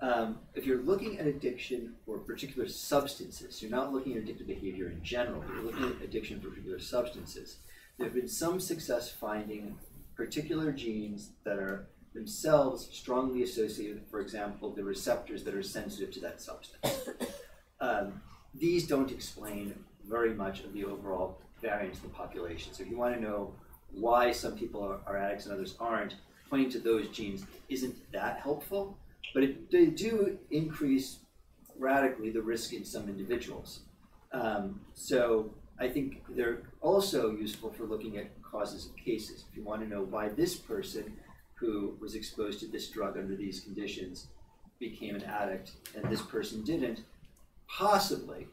Um, if you're looking at addiction for particular substances, you're not looking at addictive behavior in general, you're looking at addiction for particular substances. There have been some success finding particular genes that are themselves strongly associated with, for example, the receptors that are sensitive to that substance. Um, these don't explain very much of the overall variance of the population. So if you want to know why some people are, are addicts and others aren't, pointing to those genes isn't that helpful, but it, they do increase radically the risk in some individuals. Um, so I think they're also useful for looking at causes of cases. If you want to know why this person who was exposed to this drug under these conditions became an addict and this person didn't, possibly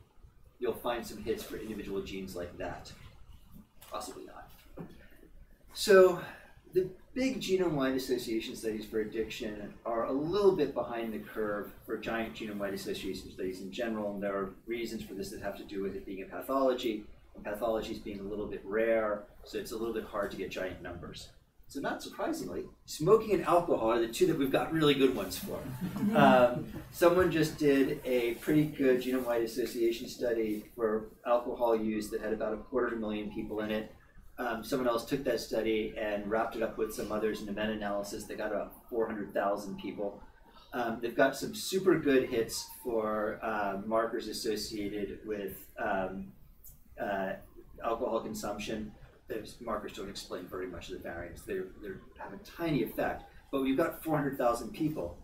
you'll find some hits for individual genes like that. Possibly not. So the big genome-wide association studies for addiction are a little bit behind the curve for giant genome-wide association studies in general, and there are reasons for this that have to do with it being a pathology, and pathologies being a little bit rare, so it's a little bit hard to get giant numbers. So not surprisingly, smoking and alcohol are the two that we've got really good ones for. Um, someone just did a pretty good genome-wide association study for alcohol use that had about a quarter of a million people in it. Um, someone else took that study and wrapped it up with some others in a meta-analysis that got about 400,000 people. Um, they've got some super good hits for uh, markers associated with um, uh, alcohol consumption those markers don't explain very much of the variance. They they have a tiny effect, but we've got 400,000 people.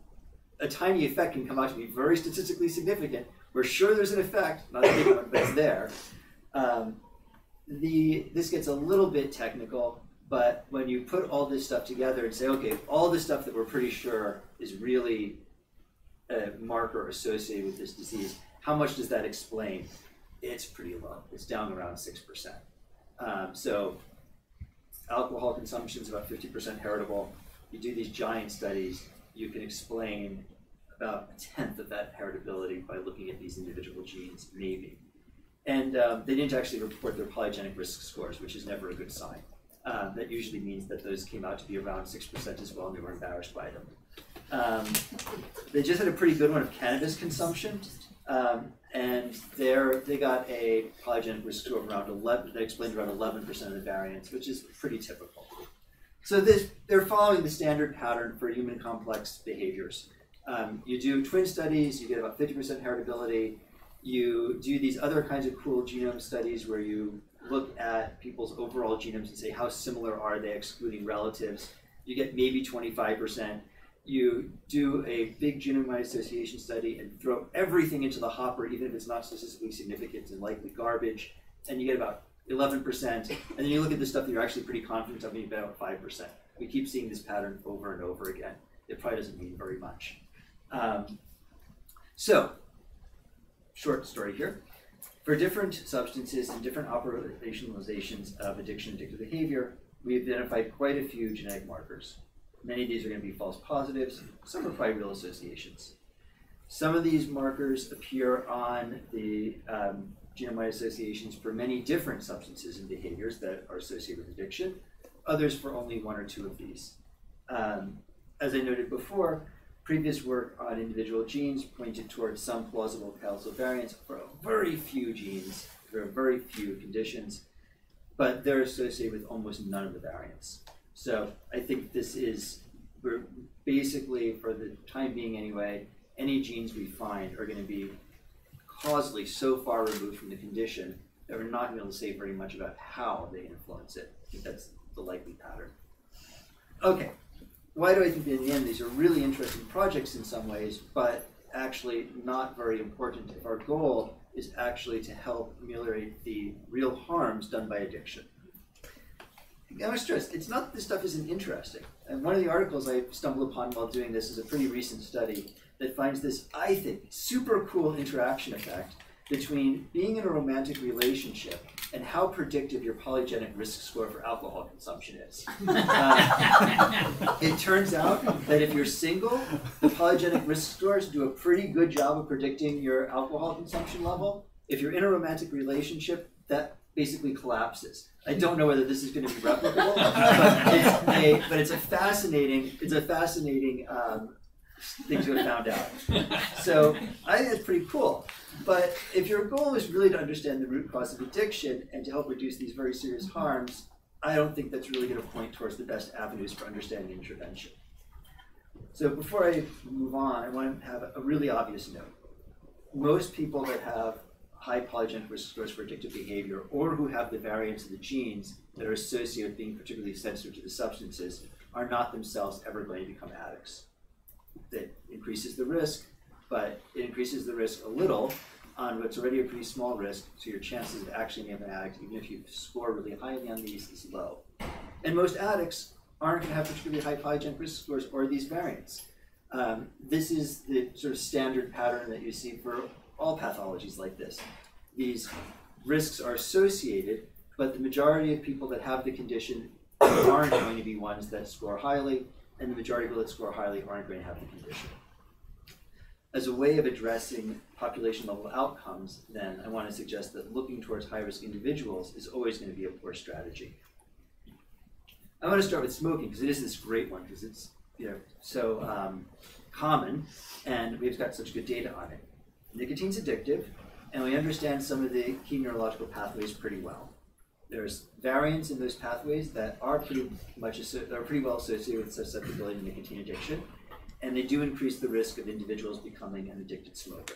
A tiny effect can come out to be very statistically significant. We're sure there's an effect, not a big one, but it's there. Um, the this gets a little bit technical, but when you put all this stuff together and say, okay, all the stuff that we're pretty sure is really a marker associated with this disease, how much does that explain? It's pretty low. It's down around six percent. Um, so alcohol consumption is about 50% heritable. You do these giant studies, you can explain about a tenth of that heritability by looking at these individual genes, maybe. And um, they didn't actually report their polygenic risk scores, which is never a good sign. Um, that usually means that those came out to be around 6% as well, and they were embarrassed by them. Um, they just had a pretty good one of cannabis consumption. Um, and there they got a polygenic risk score of around 11, they explained around 11% of the variance, which is pretty typical. So this, they're following the standard pattern for human complex behaviors. Um, you do twin studies, you get about 50% heritability. You do these other kinds of cool genome studies where you look at people's overall genomes and say how similar are they, excluding relatives. You get maybe 25% you do a big genome-wide association study and throw everything into the hopper, even if it's not statistically significant and likely garbage, and you get about 11%. And then you look at the stuff that you're actually pretty confident of, and you get about 5%. We keep seeing this pattern over and over again. It probably doesn't mean very much. Um, so, short story here. For different substances and different operationalizations of addiction addictive behavior, we identified quite a few genetic markers. Many of these are going to be false positives. Some are probably real associations. Some of these markers appear on the um, genome-wide associations for many different substances and behaviors that are associated with addiction, others for only one or two of these. Um, as I noted before, previous work on individual genes pointed towards some plausible causal variants for very few genes, for very few conditions, but they're associated with almost none of the variants. So I think this is, we're basically, for the time being anyway, any genes we find are going to be causally so far removed from the condition that we're not going to be able to say very much about how they influence it. I think that's the likely pattern. Okay, why do I think in the end these are really interesting projects in some ways, but actually not very important if our goal is actually to help ameliorate the real harms done by addiction. I stress, it's not that this stuff isn't interesting. And one of the articles I stumbled upon while doing this is a pretty recent study that finds this, I think, super cool interaction effect between being in a romantic relationship and how predictive your polygenic risk score for alcohol consumption is. Uh, it turns out that if you're single, the polygenic risk scores do a pretty good job of predicting your alcohol consumption level. If you're in a romantic relationship, that basically collapses. I don't know whether this is going to be replicable, but it's a, but it's a fascinating, it's a fascinating um, thing to have found out. So I think that's pretty cool. But if your goal is really to understand the root cause of addiction and to help reduce these very serious harms, I don't think that's really going to point towards the best avenues for understanding intervention. So before I move on, I want to have a really obvious note. Most people that have high polygenic risk scores for addictive behavior or who have the variants of the genes that are associated with being particularly sensitive to the substances are not themselves ever going to become addicts. That increases the risk, but it increases the risk a little on what's already a pretty small risk, so your chances of actually being an addict, even if you score really highly on these, is low. And most addicts aren't going to have particularly high polygenic risk scores or these variants. Um, this is the sort of standard pattern that you see for all pathologies like this. These risks are associated, but the majority of people that have the condition aren't going to be ones that score highly, and the majority of people that score highly aren't going to have the condition. As a way of addressing population level outcomes, then I want to suggest that looking towards high risk individuals is always going to be a poor strategy. I want to start with smoking because it is this great one because it's you know so um, common and we've got such good data on it. Nicotine's addictive, and we understand some of the key neurological pathways pretty well. There's variants in those pathways that are pretty much are pretty well associated with susceptibility to nicotine addiction, and they do increase the risk of individuals becoming an addicted smoker.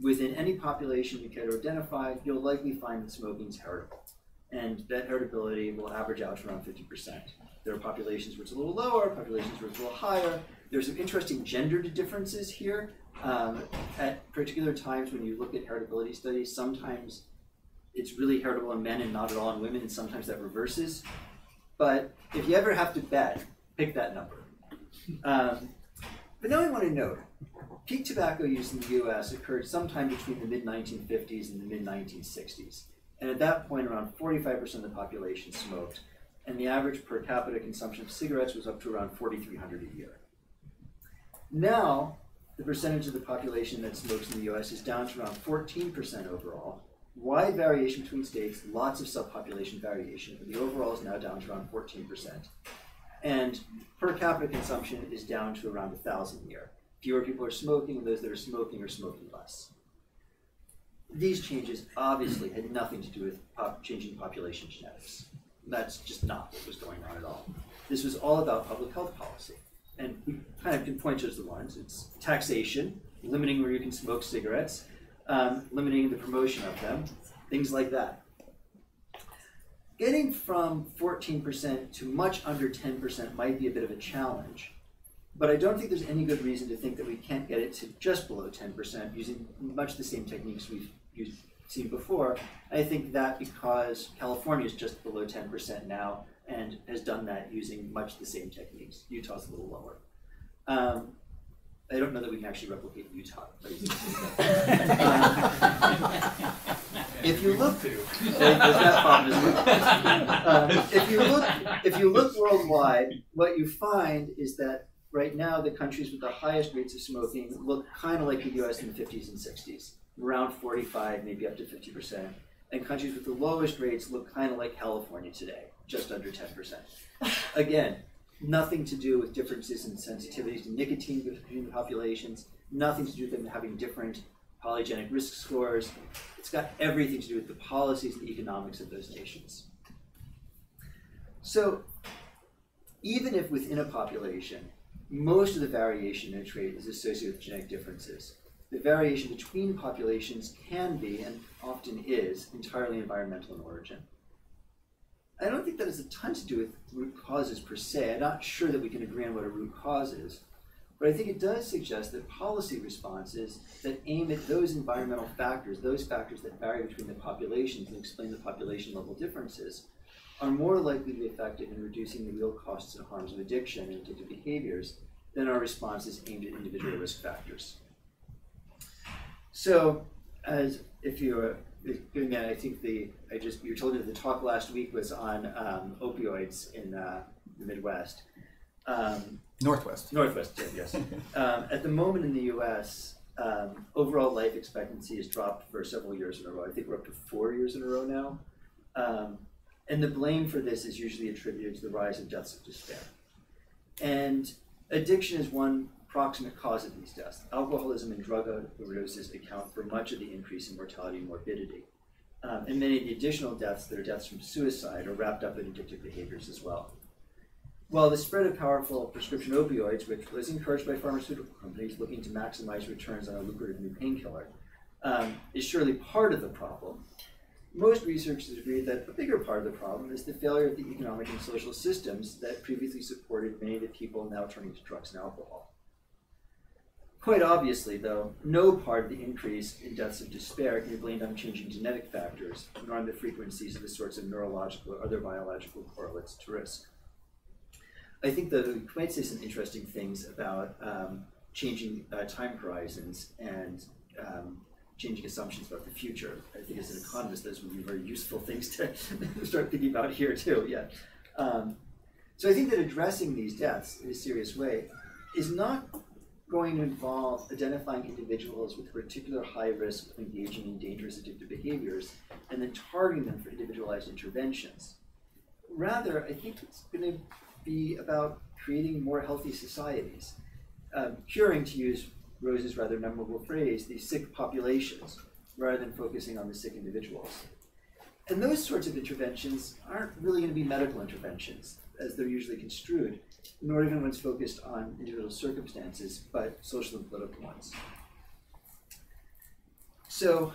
Within any population you care to identify, you'll likely find that smoking is heritable, and that heritability will average out to around 50%. There are populations where it's a little lower, populations where it's a little higher. There's some interesting gender differences here. Um, at particular times when you look at heritability studies, sometimes it's really heritable in men and not at all in women, and sometimes that reverses. But if you ever have to bet, pick that number. Um, but now I want to note, peak tobacco use in the US occurred sometime between the mid 1950s and the mid 1960s. And at that point, around 45% of the population smoked, and the average per capita consumption of cigarettes was up to around 4,300 a year. Now, the percentage of the population that smokes in the US is down to around 14% overall. Wide variation between states, lots of subpopulation variation, but the overall is now down to around 14%. And per capita consumption is down to around 1,000 a year. Fewer people are smoking, and those that are smoking are smoking less. These changes obviously had nothing to do with pop changing population genetics. That's just not what was going on at all. This was all about public health policy and we kind of can point to the ones. It's taxation, limiting where you can smoke cigarettes, um, limiting the promotion of them, things like that. Getting from 14% to much under 10% might be a bit of a challenge, but I don't think there's any good reason to think that we can't get it to just below 10% using much the same techniques we've used, seen before. I think that because California is just below 10% now, and has done that using much the same techniques. Utah's a little lower. Um, I don't know that we can actually replicate Utah. But um, if you look, there's that problem. Um, if you look, if you look worldwide, what you find is that right now the countries with the highest rates of smoking look kind of like the US in the 50s and 60s, around 45, maybe up to 50%. And countries with the lowest rates look kind of like California today, just under 10%. Again, nothing to do with differences in sensitivities to nicotine between populations, nothing to do with them having different polygenic risk scores. It's got everything to do with the policies and the economics of those nations. So, even if within a population, most of the variation in a trait is associated with genetic differences, the variation between populations can be, and often is, entirely environmental in origin. I don't think that has a ton to do with root causes per se. I'm not sure that we can agree on what a root cause is. But I think it does suggest that policy responses that aim at those environmental factors, those factors that vary between the populations and explain the population level differences, are more likely to be effective in reducing the real costs and harms of addiction and addictive behaviors than our responses aimed at individual risk factors. So, as if you're doing that, I think the I just you told me the talk last week was on um, opioids in uh, the Midwest. Um, Northwest. Northwest, yes. um, at the moment in the U.S., um, overall life expectancy has dropped for several years in a row. I think we're up to four years in a row now. Um, and the blame for this is usually attributed to the rise of deaths of despair. And addiction is one proximate cause of these deaths. Alcoholism and drug overdoses account for much of the increase in mortality and morbidity. Um, and many of the additional deaths that are deaths from suicide are wrapped up in addictive behaviors as well. While the spread of powerful prescription opioids, which was encouraged by pharmaceutical companies looking to maximize returns on a lucrative new painkiller, um, is surely part of the problem, most researchers agree that a bigger part of the problem is the failure of the economic and social systems that previously supported many of the people now turning to drugs and alcohol. Quite obviously, though, no part of the increase in deaths of despair can be blamed on changing genetic factors, nor on the frequencies of the sorts of neurological or other biological correlates to risk. I think that we might say some interesting things about um, changing uh, time horizons and um, changing assumptions about the future. I think as an economist, those would be very useful things to start thinking about here too. Yeah. Um, so I think that addressing these deaths in a serious way is not going to involve identifying individuals with particular high risk of engaging in dangerous addictive behaviors and then targeting them for individualized interventions. Rather, I think it's going to be about creating more healthy societies, um, curing, to use Rose's rather memorable phrase, these sick populations, rather than focusing on the sick individuals. And those sorts of interventions aren't really going to be medical interventions, as they're usually construed, nor even ones focused on individual circumstances, but social and political ones. So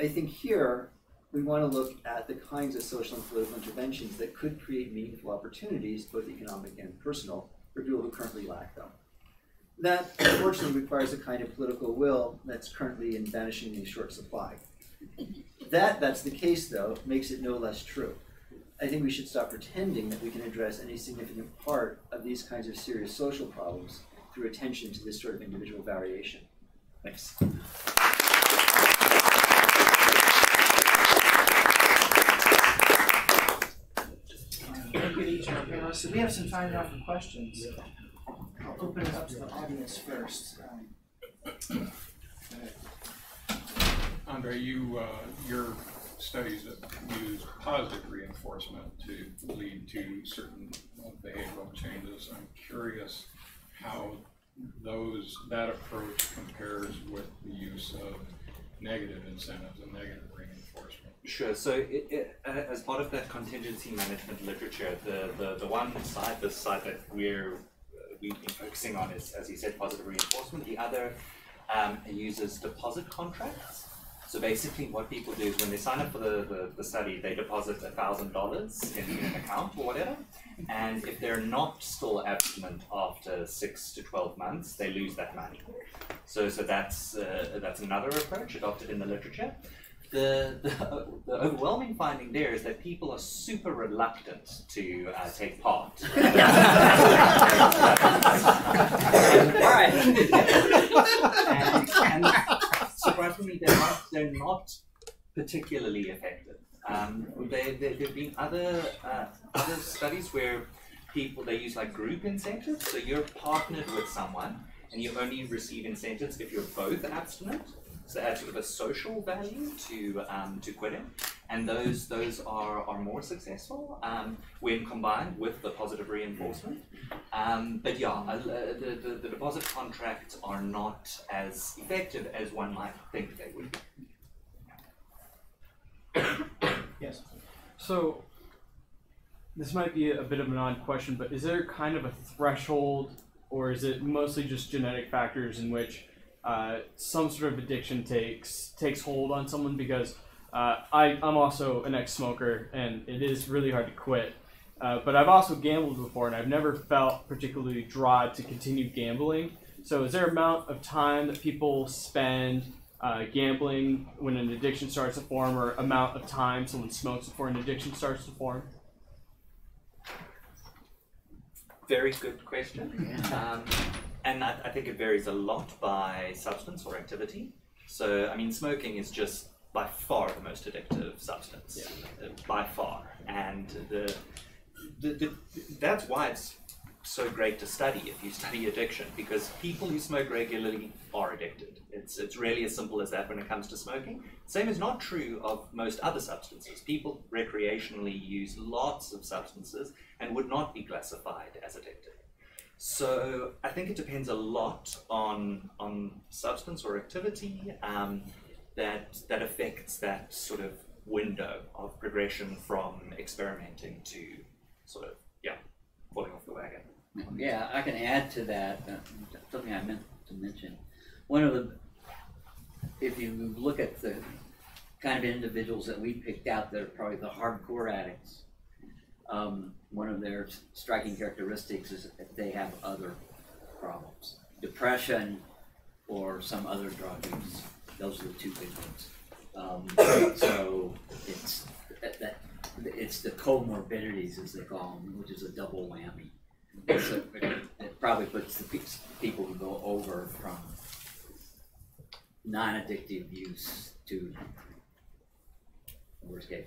I think here we want to look at the kinds of social and political interventions that could create meaningful opportunities, both economic and personal, for people who currently lack them. That unfortunately requires a kind of political will that's currently in vanishingly short supply. That that's the case though makes it no less true. I think we should stop pretending that we can address any significant part of these kinds of serious social problems through attention to this sort of individual variation. Thanks. Thank you to each of our panelists. So we have some time now for questions. I'll open it up to the audience first. Um, Andre, you, uh, your studies that use positive reinforcement to lead to certain behavioral changes. I'm curious how those, that approach compares with the use of negative incentives and negative reinforcement. Sure. So, it, it, as part of that contingency management literature, the, the, the one side, the side that we're we've been focusing on is, as you said, positive reinforcement. The other um, uses deposit contracts. So basically, what people do is when they sign up for the, the, the study, they deposit thousand dollars in an account or whatever, and if they're not still abstinent after six to twelve months, they lose that money. So, so that's uh, that's another approach adopted in the literature. The, the, the overwhelming finding there is that people are super reluctant to uh, take part. and, and surprisingly, they're not, they're not particularly effective. Um, there, there, have been other, uh, other studies where people they use like group incentives. So you're partnered with someone, and you only receive incentives if you're both abstinent. So adds sort of a social value to um, to quitting, and those those are, are more successful um, when combined with the positive reinforcement. Um, but yeah, uh, the, the, the deposit contracts are not as effective as one might think they would be. Yes. So, this might be a bit of an odd question, but is there kind of a threshold, or is it mostly just genetic factors in which uh, some sort of addiction takes takes hold on someone? Because uh, I I'm also an ex-smoker, and it is really hard to quit. Uh, but I've also gambled before, and I've never felt particularly drawn to continue gambling. So, is there amount of time that people spend uh, gambling when an addiction starts to form, or amount of time someone smokes before an addiction starts to form? Very good question. Um, and I, I think it varies a lot by substance or activity. So, I mean, smoking is just by far the most addictive substance, uh, by far. And the, the, the, that's why it's so great to study if you study addiction, because people who smoke regularly are addicted. It's, it's really as simple as that when it comes to smoking. Same is not true of most other substances. People recreationally use lots of substances and would not be classified as addicted. So I think it depends a lot on on substance or activity um, that that affects that sort of window of progression from experimenting to sort of yeah falling off the wagon. Yeah, I can add to that, uh, something I meant to mention. One of the, if you look at the kind of individuals that we picked out that are probably the hardcore addicts, um, one of their striking characteristics is that they have other problems. Depression or some other drug use. Those are the two big ones. Um, so it's it's the comorbidities as they call them, which is a double whammy. So it, it probably puts the people who go over from non-addictive use to worst case.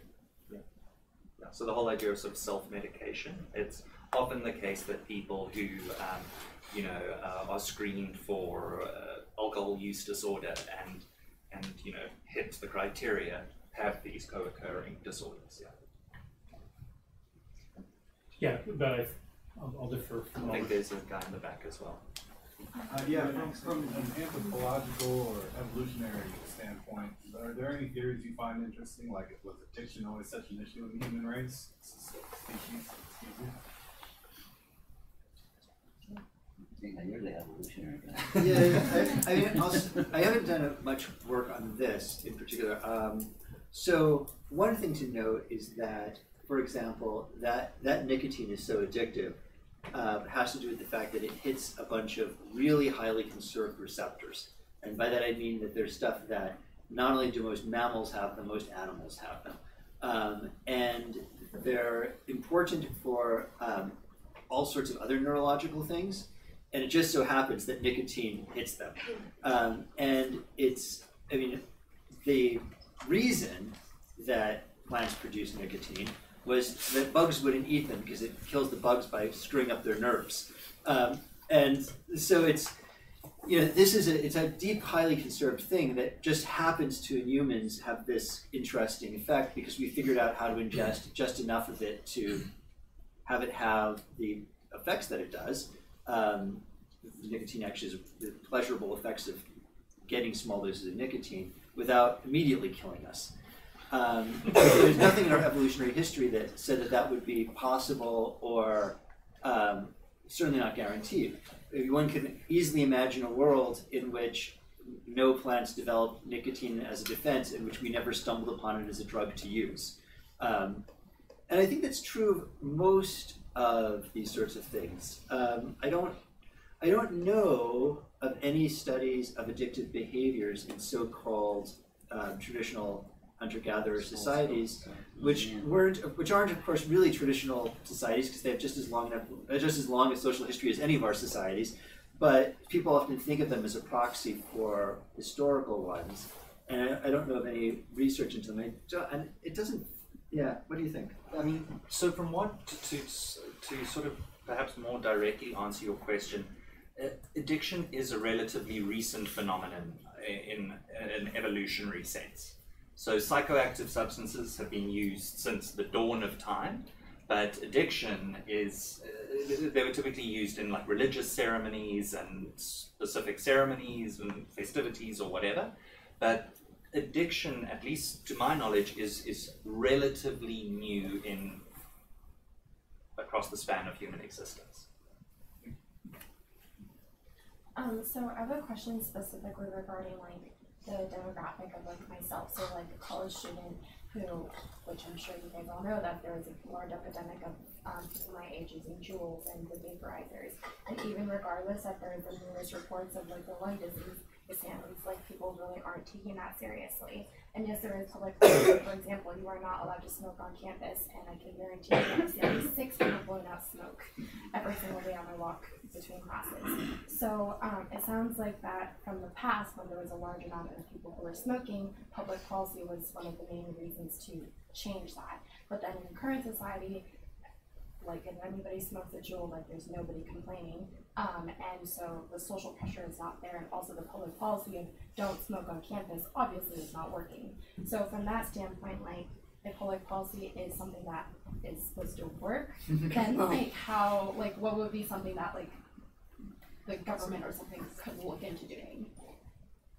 So the whole idea of sort of self-medication, it's often the case that people who, um, you know, uh, are screened for uh, alcohol use disorder and, and, you know, hit the criteria have these co-occurring disorders, yeah. Yeah, but I, I'll, I'll defer I think there's a guy in the back as well. Uh, yeah, from, from an anthropological or evolutionary standpoint, are there any theories you find interesting? Like, was addiction always such an issue in the human race? Species, excuse me? I think you're the evolutionary guy. Yeah, I, I mean, I'll, s- I haven't done much work on this in particular. Um, so one thing to note is that, for example, that that nicotine is so addictive uh, has to do with the fact that it hits a bunch of really highly conserved receptors, and by that I mean that there's stuff that not only do most mammals have them, most animals have them, um, and they're important for um, all sorts of other neurological things. And it just so happens that nicotine hits them. Um, and it's, I mean, the reason that plants produce nicotine was that bugs wouldn't eat them because it kills the bugs by screwing up their nerves. Um, and so it's, you know, this is a, it's a deep, highly conserved thing that just happens to in humans have this interesting effect because we figured out how to ingest just enough of it to have it have the effects that it does um, nicotine actually has the pleasurable effects of getting small doses of nicotine without immediately killing us. Um, there's nothing in our evolutionary history that said that that would be possible or um, certainly not guaranteed. One can easily imagine a world in which no plants developed nicotine as a defense, in which we never stumbled upon it as a drug to use. Um, and I think that's true of most of these sorts of things. Um, I don't, I don't know of any studies of addictive behaviors in so-called um, traditional hunter-gatherer societies, which weren't, which aren't, of course, really traditional societies because they have just as long enough, uh, just as long a social history as any of our societies. But people often think of them as a proxy for historical ones, and I, I don't know of any research into them. I don't, and it doesn't Yeah, what do you think? I mean, so from what to to, to sort of perhaps more directly answer your question, uh, addiction is a relatively recent phenomenon in, in an evolutionary sense. So psychoactive substances have been used since the dawn of time, but addiction is uh, they were typically used in like religious ceremonies and specific ceremonies and festivities or whatever. But addiction, at least to my knowledge, is is relatively new in across the span of human existence. Um, so I have a question specifically regarding like the demographic of like myself. So like a college student who, which I'm sure you guys all know, that there is a large epidemic of um, people my age using Juuls and the vaporizers. And even regardless that there is the numerous reports of like the lung disease, it sounds like people really aren't taking that seriously. And yes, there is public. For example, you are not allowed to smoke on campus, and I can guarantee you that I see at least six people blowing out smoke every single day on my walk between classes. So um, it sounds like that from the past, when there was a large amount of people who were smoking, public policy was one of the main reasons to change that. But then in the current society, like if anybody smokes a Juul, like there's nobody complaining. Um, and so the social pressure is not there, and also the public policy of don't smoke on campus obviously is not working. So from that standpoint, like if public policy is something that is supposed to work, then like how like what would be something that like the government or something could look into doing?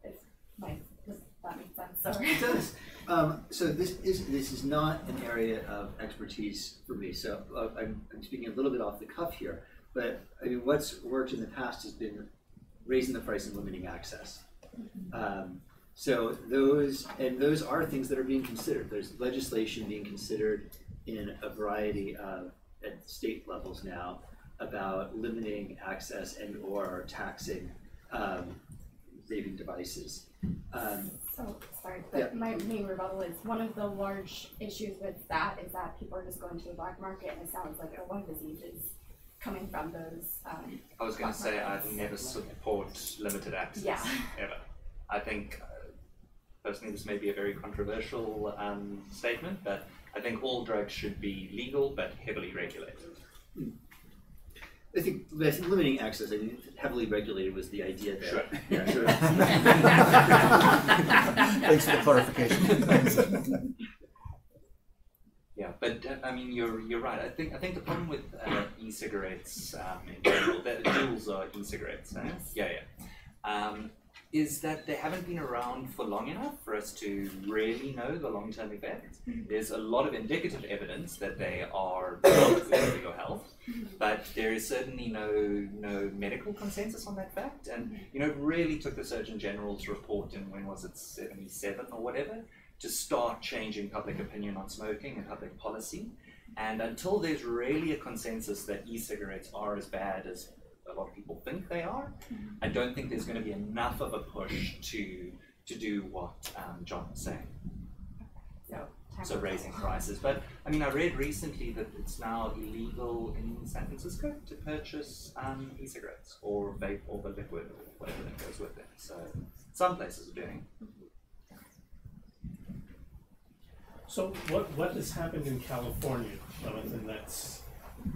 If my does that make sense? Sorry. It does. Um, so this is this is not an area of expertise for me. So uh, I'm, I'm speaking a little bit off the cuff here. But I mean, what's worked in the past has been raising the price and limiting access. Um, so those and those are things that are being considered. There's legislation being considered in a variety of at state levels now about limiting access and or taxing um, vaping devices. Um, So, sorry, but Yeah. my main rebuttal is one of the large issues with that is that people are just going to the black market and it sounds like a lung disease is coming from those, um, I was going to say I'd never support limited access Yeah. ever. I think uh, personally this may be a very controversial um, statement, but I think all drugs should be legal but heavily regulated. I think, I think limiting access, I mean, heavily regulated was the idea there. Sure. Yeah, sure. Thanks for the clarification. Yeah, but uh, I mean, you're you're right. I think I think the problem with uh, e-cigarettes um, in general, the Juuls are e-cigarettes, eh? yeah, yeah, um, is that they haven't been around for long enough for us to really know the long-term effects. There's a lot of indicative evidence that they are not good for your health, but there is certainly no no medical consensus on that fact. And you know, it really took the Surgeon General's report in when was it, '77 or whatever, to start changing public opinion on smoking and public policy. And until there's really a consensus that e-cigarettes are as bad as a lot of people think they are, I don't think there's going to be enough of a push to to do what um, John was saying. Yeah. So raising prices, but I mean, I read recently that it's now illegal in San Francisco to purchase um, e-cigarettes or vape or the liquid or whatever that goes with it. So some places are doing. So what, what has happened in California, Jonathan, that's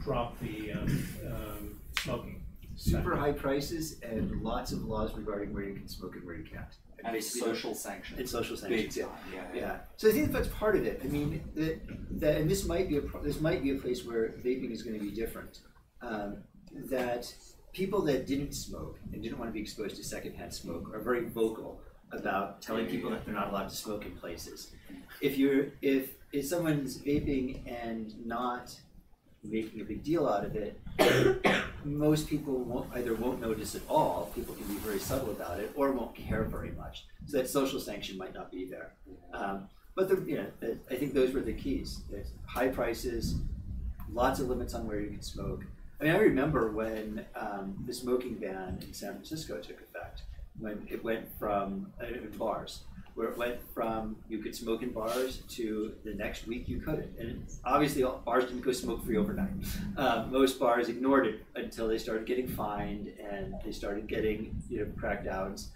dropped the, um, um, smoking? Super high prices and lots of laws regarding where you can smoke and where you can't. And basically- social sanctions. And social Big sanctions, yeah. yeah, yeah. Yeah, so I think that's part of it. I mean, that, that and this might be a pro- this might be a place where vaping is going to be different. Um, that people that didn't smoke and didn't want to be exposed to secondhand smoke are very vocal about telling people that they're not allowed to smoke in places. If you're if if someone's vaping and not making a big deal out of it, most people won't either won't notice at all. People can be very subtle about it, or won't care very much. So that social sanction might not be there. Um, but the, you know, I think those were the keys. There's high prices, lots of limits on where you can smoke. I mean, I remember when um, the smoking ban in San Francisco took effect, when it went from uh, bars, where it went from you could smoke in bars to the next week you couldn't. And obviously, bars didn't go smoke free overnight. Uh, most bars ignored it until they started getting fined and they started getting you know crackdowns.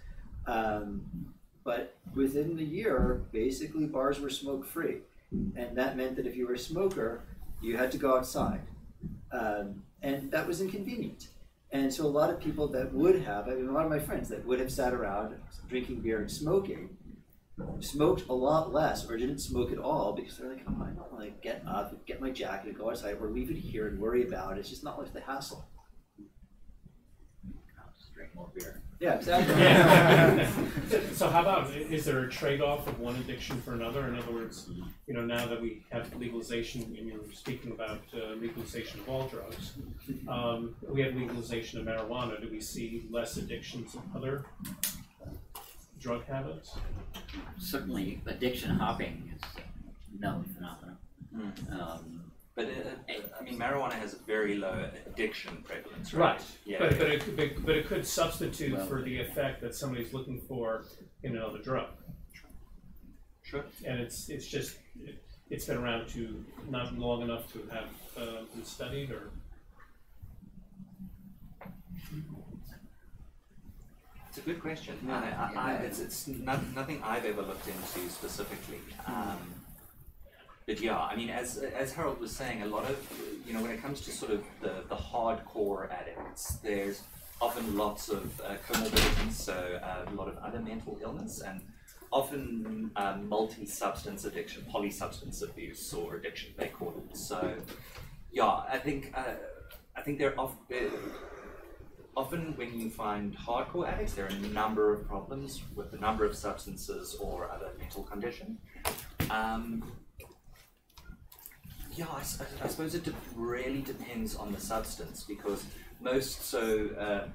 Um, but within the year, basically bars were smoke free. And that meant that if you were a smoker, you had to go outside. Um, and that was inconvenient. And so a lot of people that would have, I mean, a lot of my friends that would have sat around drinking beer and smoking, smoked a lot less or didn't smoke at all because they're like, oh, I don't want to get up, get my jacket go outside or leave it here and worry about it. It's just not worth the hassle. I'll just drink more beer. Yeah, exactly. Yeah. so how about, is there a trade-off of one addiction for another? In other words, you know, now that we have legalization, and you're speaking about uh, legalization of all drugs, um, we have legalization of marijuana, do we see less addictions of other drug habits? Certainly, addiction hopping is a known phenomenon. Um, But uh, I mean, marijuana has a very low addiction prevalence, right? Right, Yeah. but, but it, could- but, but it could substitute Well- for the effect that somebody's looking for in another drug. Sure. And it's, it's just, it- it's been around to, not long enough to have, uh, been studied or? It's a good question. I, I, I, it's it's not, nothing I've ever looked into specifically. Um, but yeah, I mean, as as Harold was saying, a lot of you know when it comes to sort of the the hardcore addicts, there's often lots of uh, comorbidities, so uh, a lot of other mental illness, and often um, multi-substance addiction, polysubstance abuse or addiction they call it. So yeah, I think uh, I think they're off. They're, often when you find hardcore addicts, there are a number of problems with the number of substances or other mental condition. Um, yeah, I suppose it de- really depends on the substance because most so uh,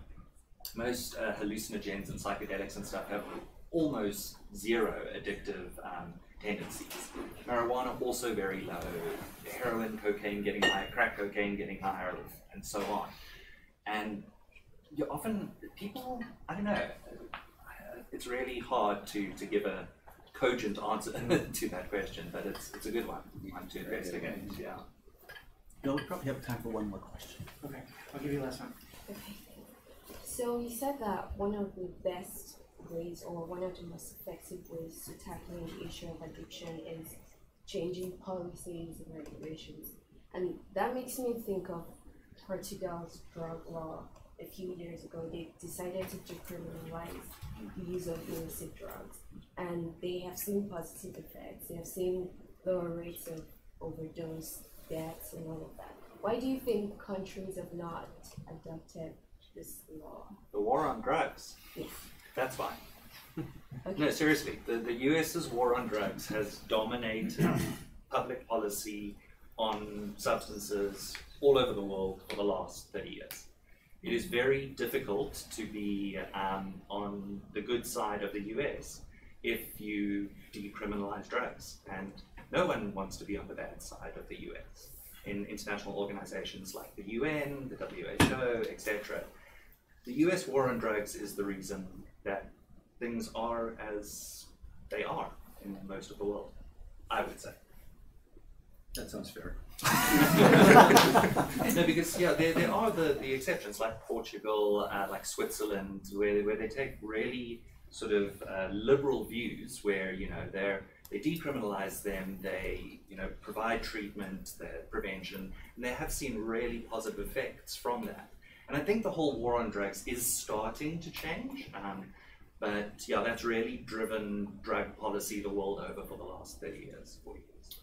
most uh, hallucinogens and psychedelics and stuff have almost zero addictive um, tendencies. Marijuana also very low. Heroin, cocaine getting higher, crack cocaine getting higher, and so on. And you often people I don't know. It's really hard to to give a cogent answer hmm. to that question, but it's it's a good one. One to investigate. Yeah. Bill, we probably have time for one more question. Okay, I'll give you the last one. Okay. So you said that one of the best ways or one of the most effective ways to tackling the issue of addiction is changing policies and regulations. And that makes me think of Portugal's drug law a few years ago. They decided to decriminalize the use of illicit drugs. And they have seen positive effects. They have seen lower rates of overdose deaths and all of that. Why do you think countries have not adopted this law? The war on drugs. That's why. Okay. No, seriously, the, the US's war on drugs has dominated public policy on substances all over the world for the last 30 years. It is very difficult to be um, on the good side of the US if you decriminalize drugs, and no one wants to be on the bad side of the US. In international organizations like the UN, the WHO, etc., the US war on drugs is the reason that things are as they are in most of the world, I would say. That sounds fair. no, because yeah, there, there are the, the exceptions like Portugal, uh, like Switzerland, where, where they take really sort of uh, liberal views, where you know they're they decriminalize them, they you know provide treatment, their prevention, and they have seen really positive effects from that. And I think the whole war on drugs is starting to change. Um, but yeah, that's really driven drug policy the world over for the last 30 years, 40 years.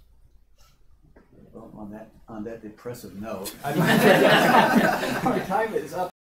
Well, on that, on that depressive note, I mean, our time is up.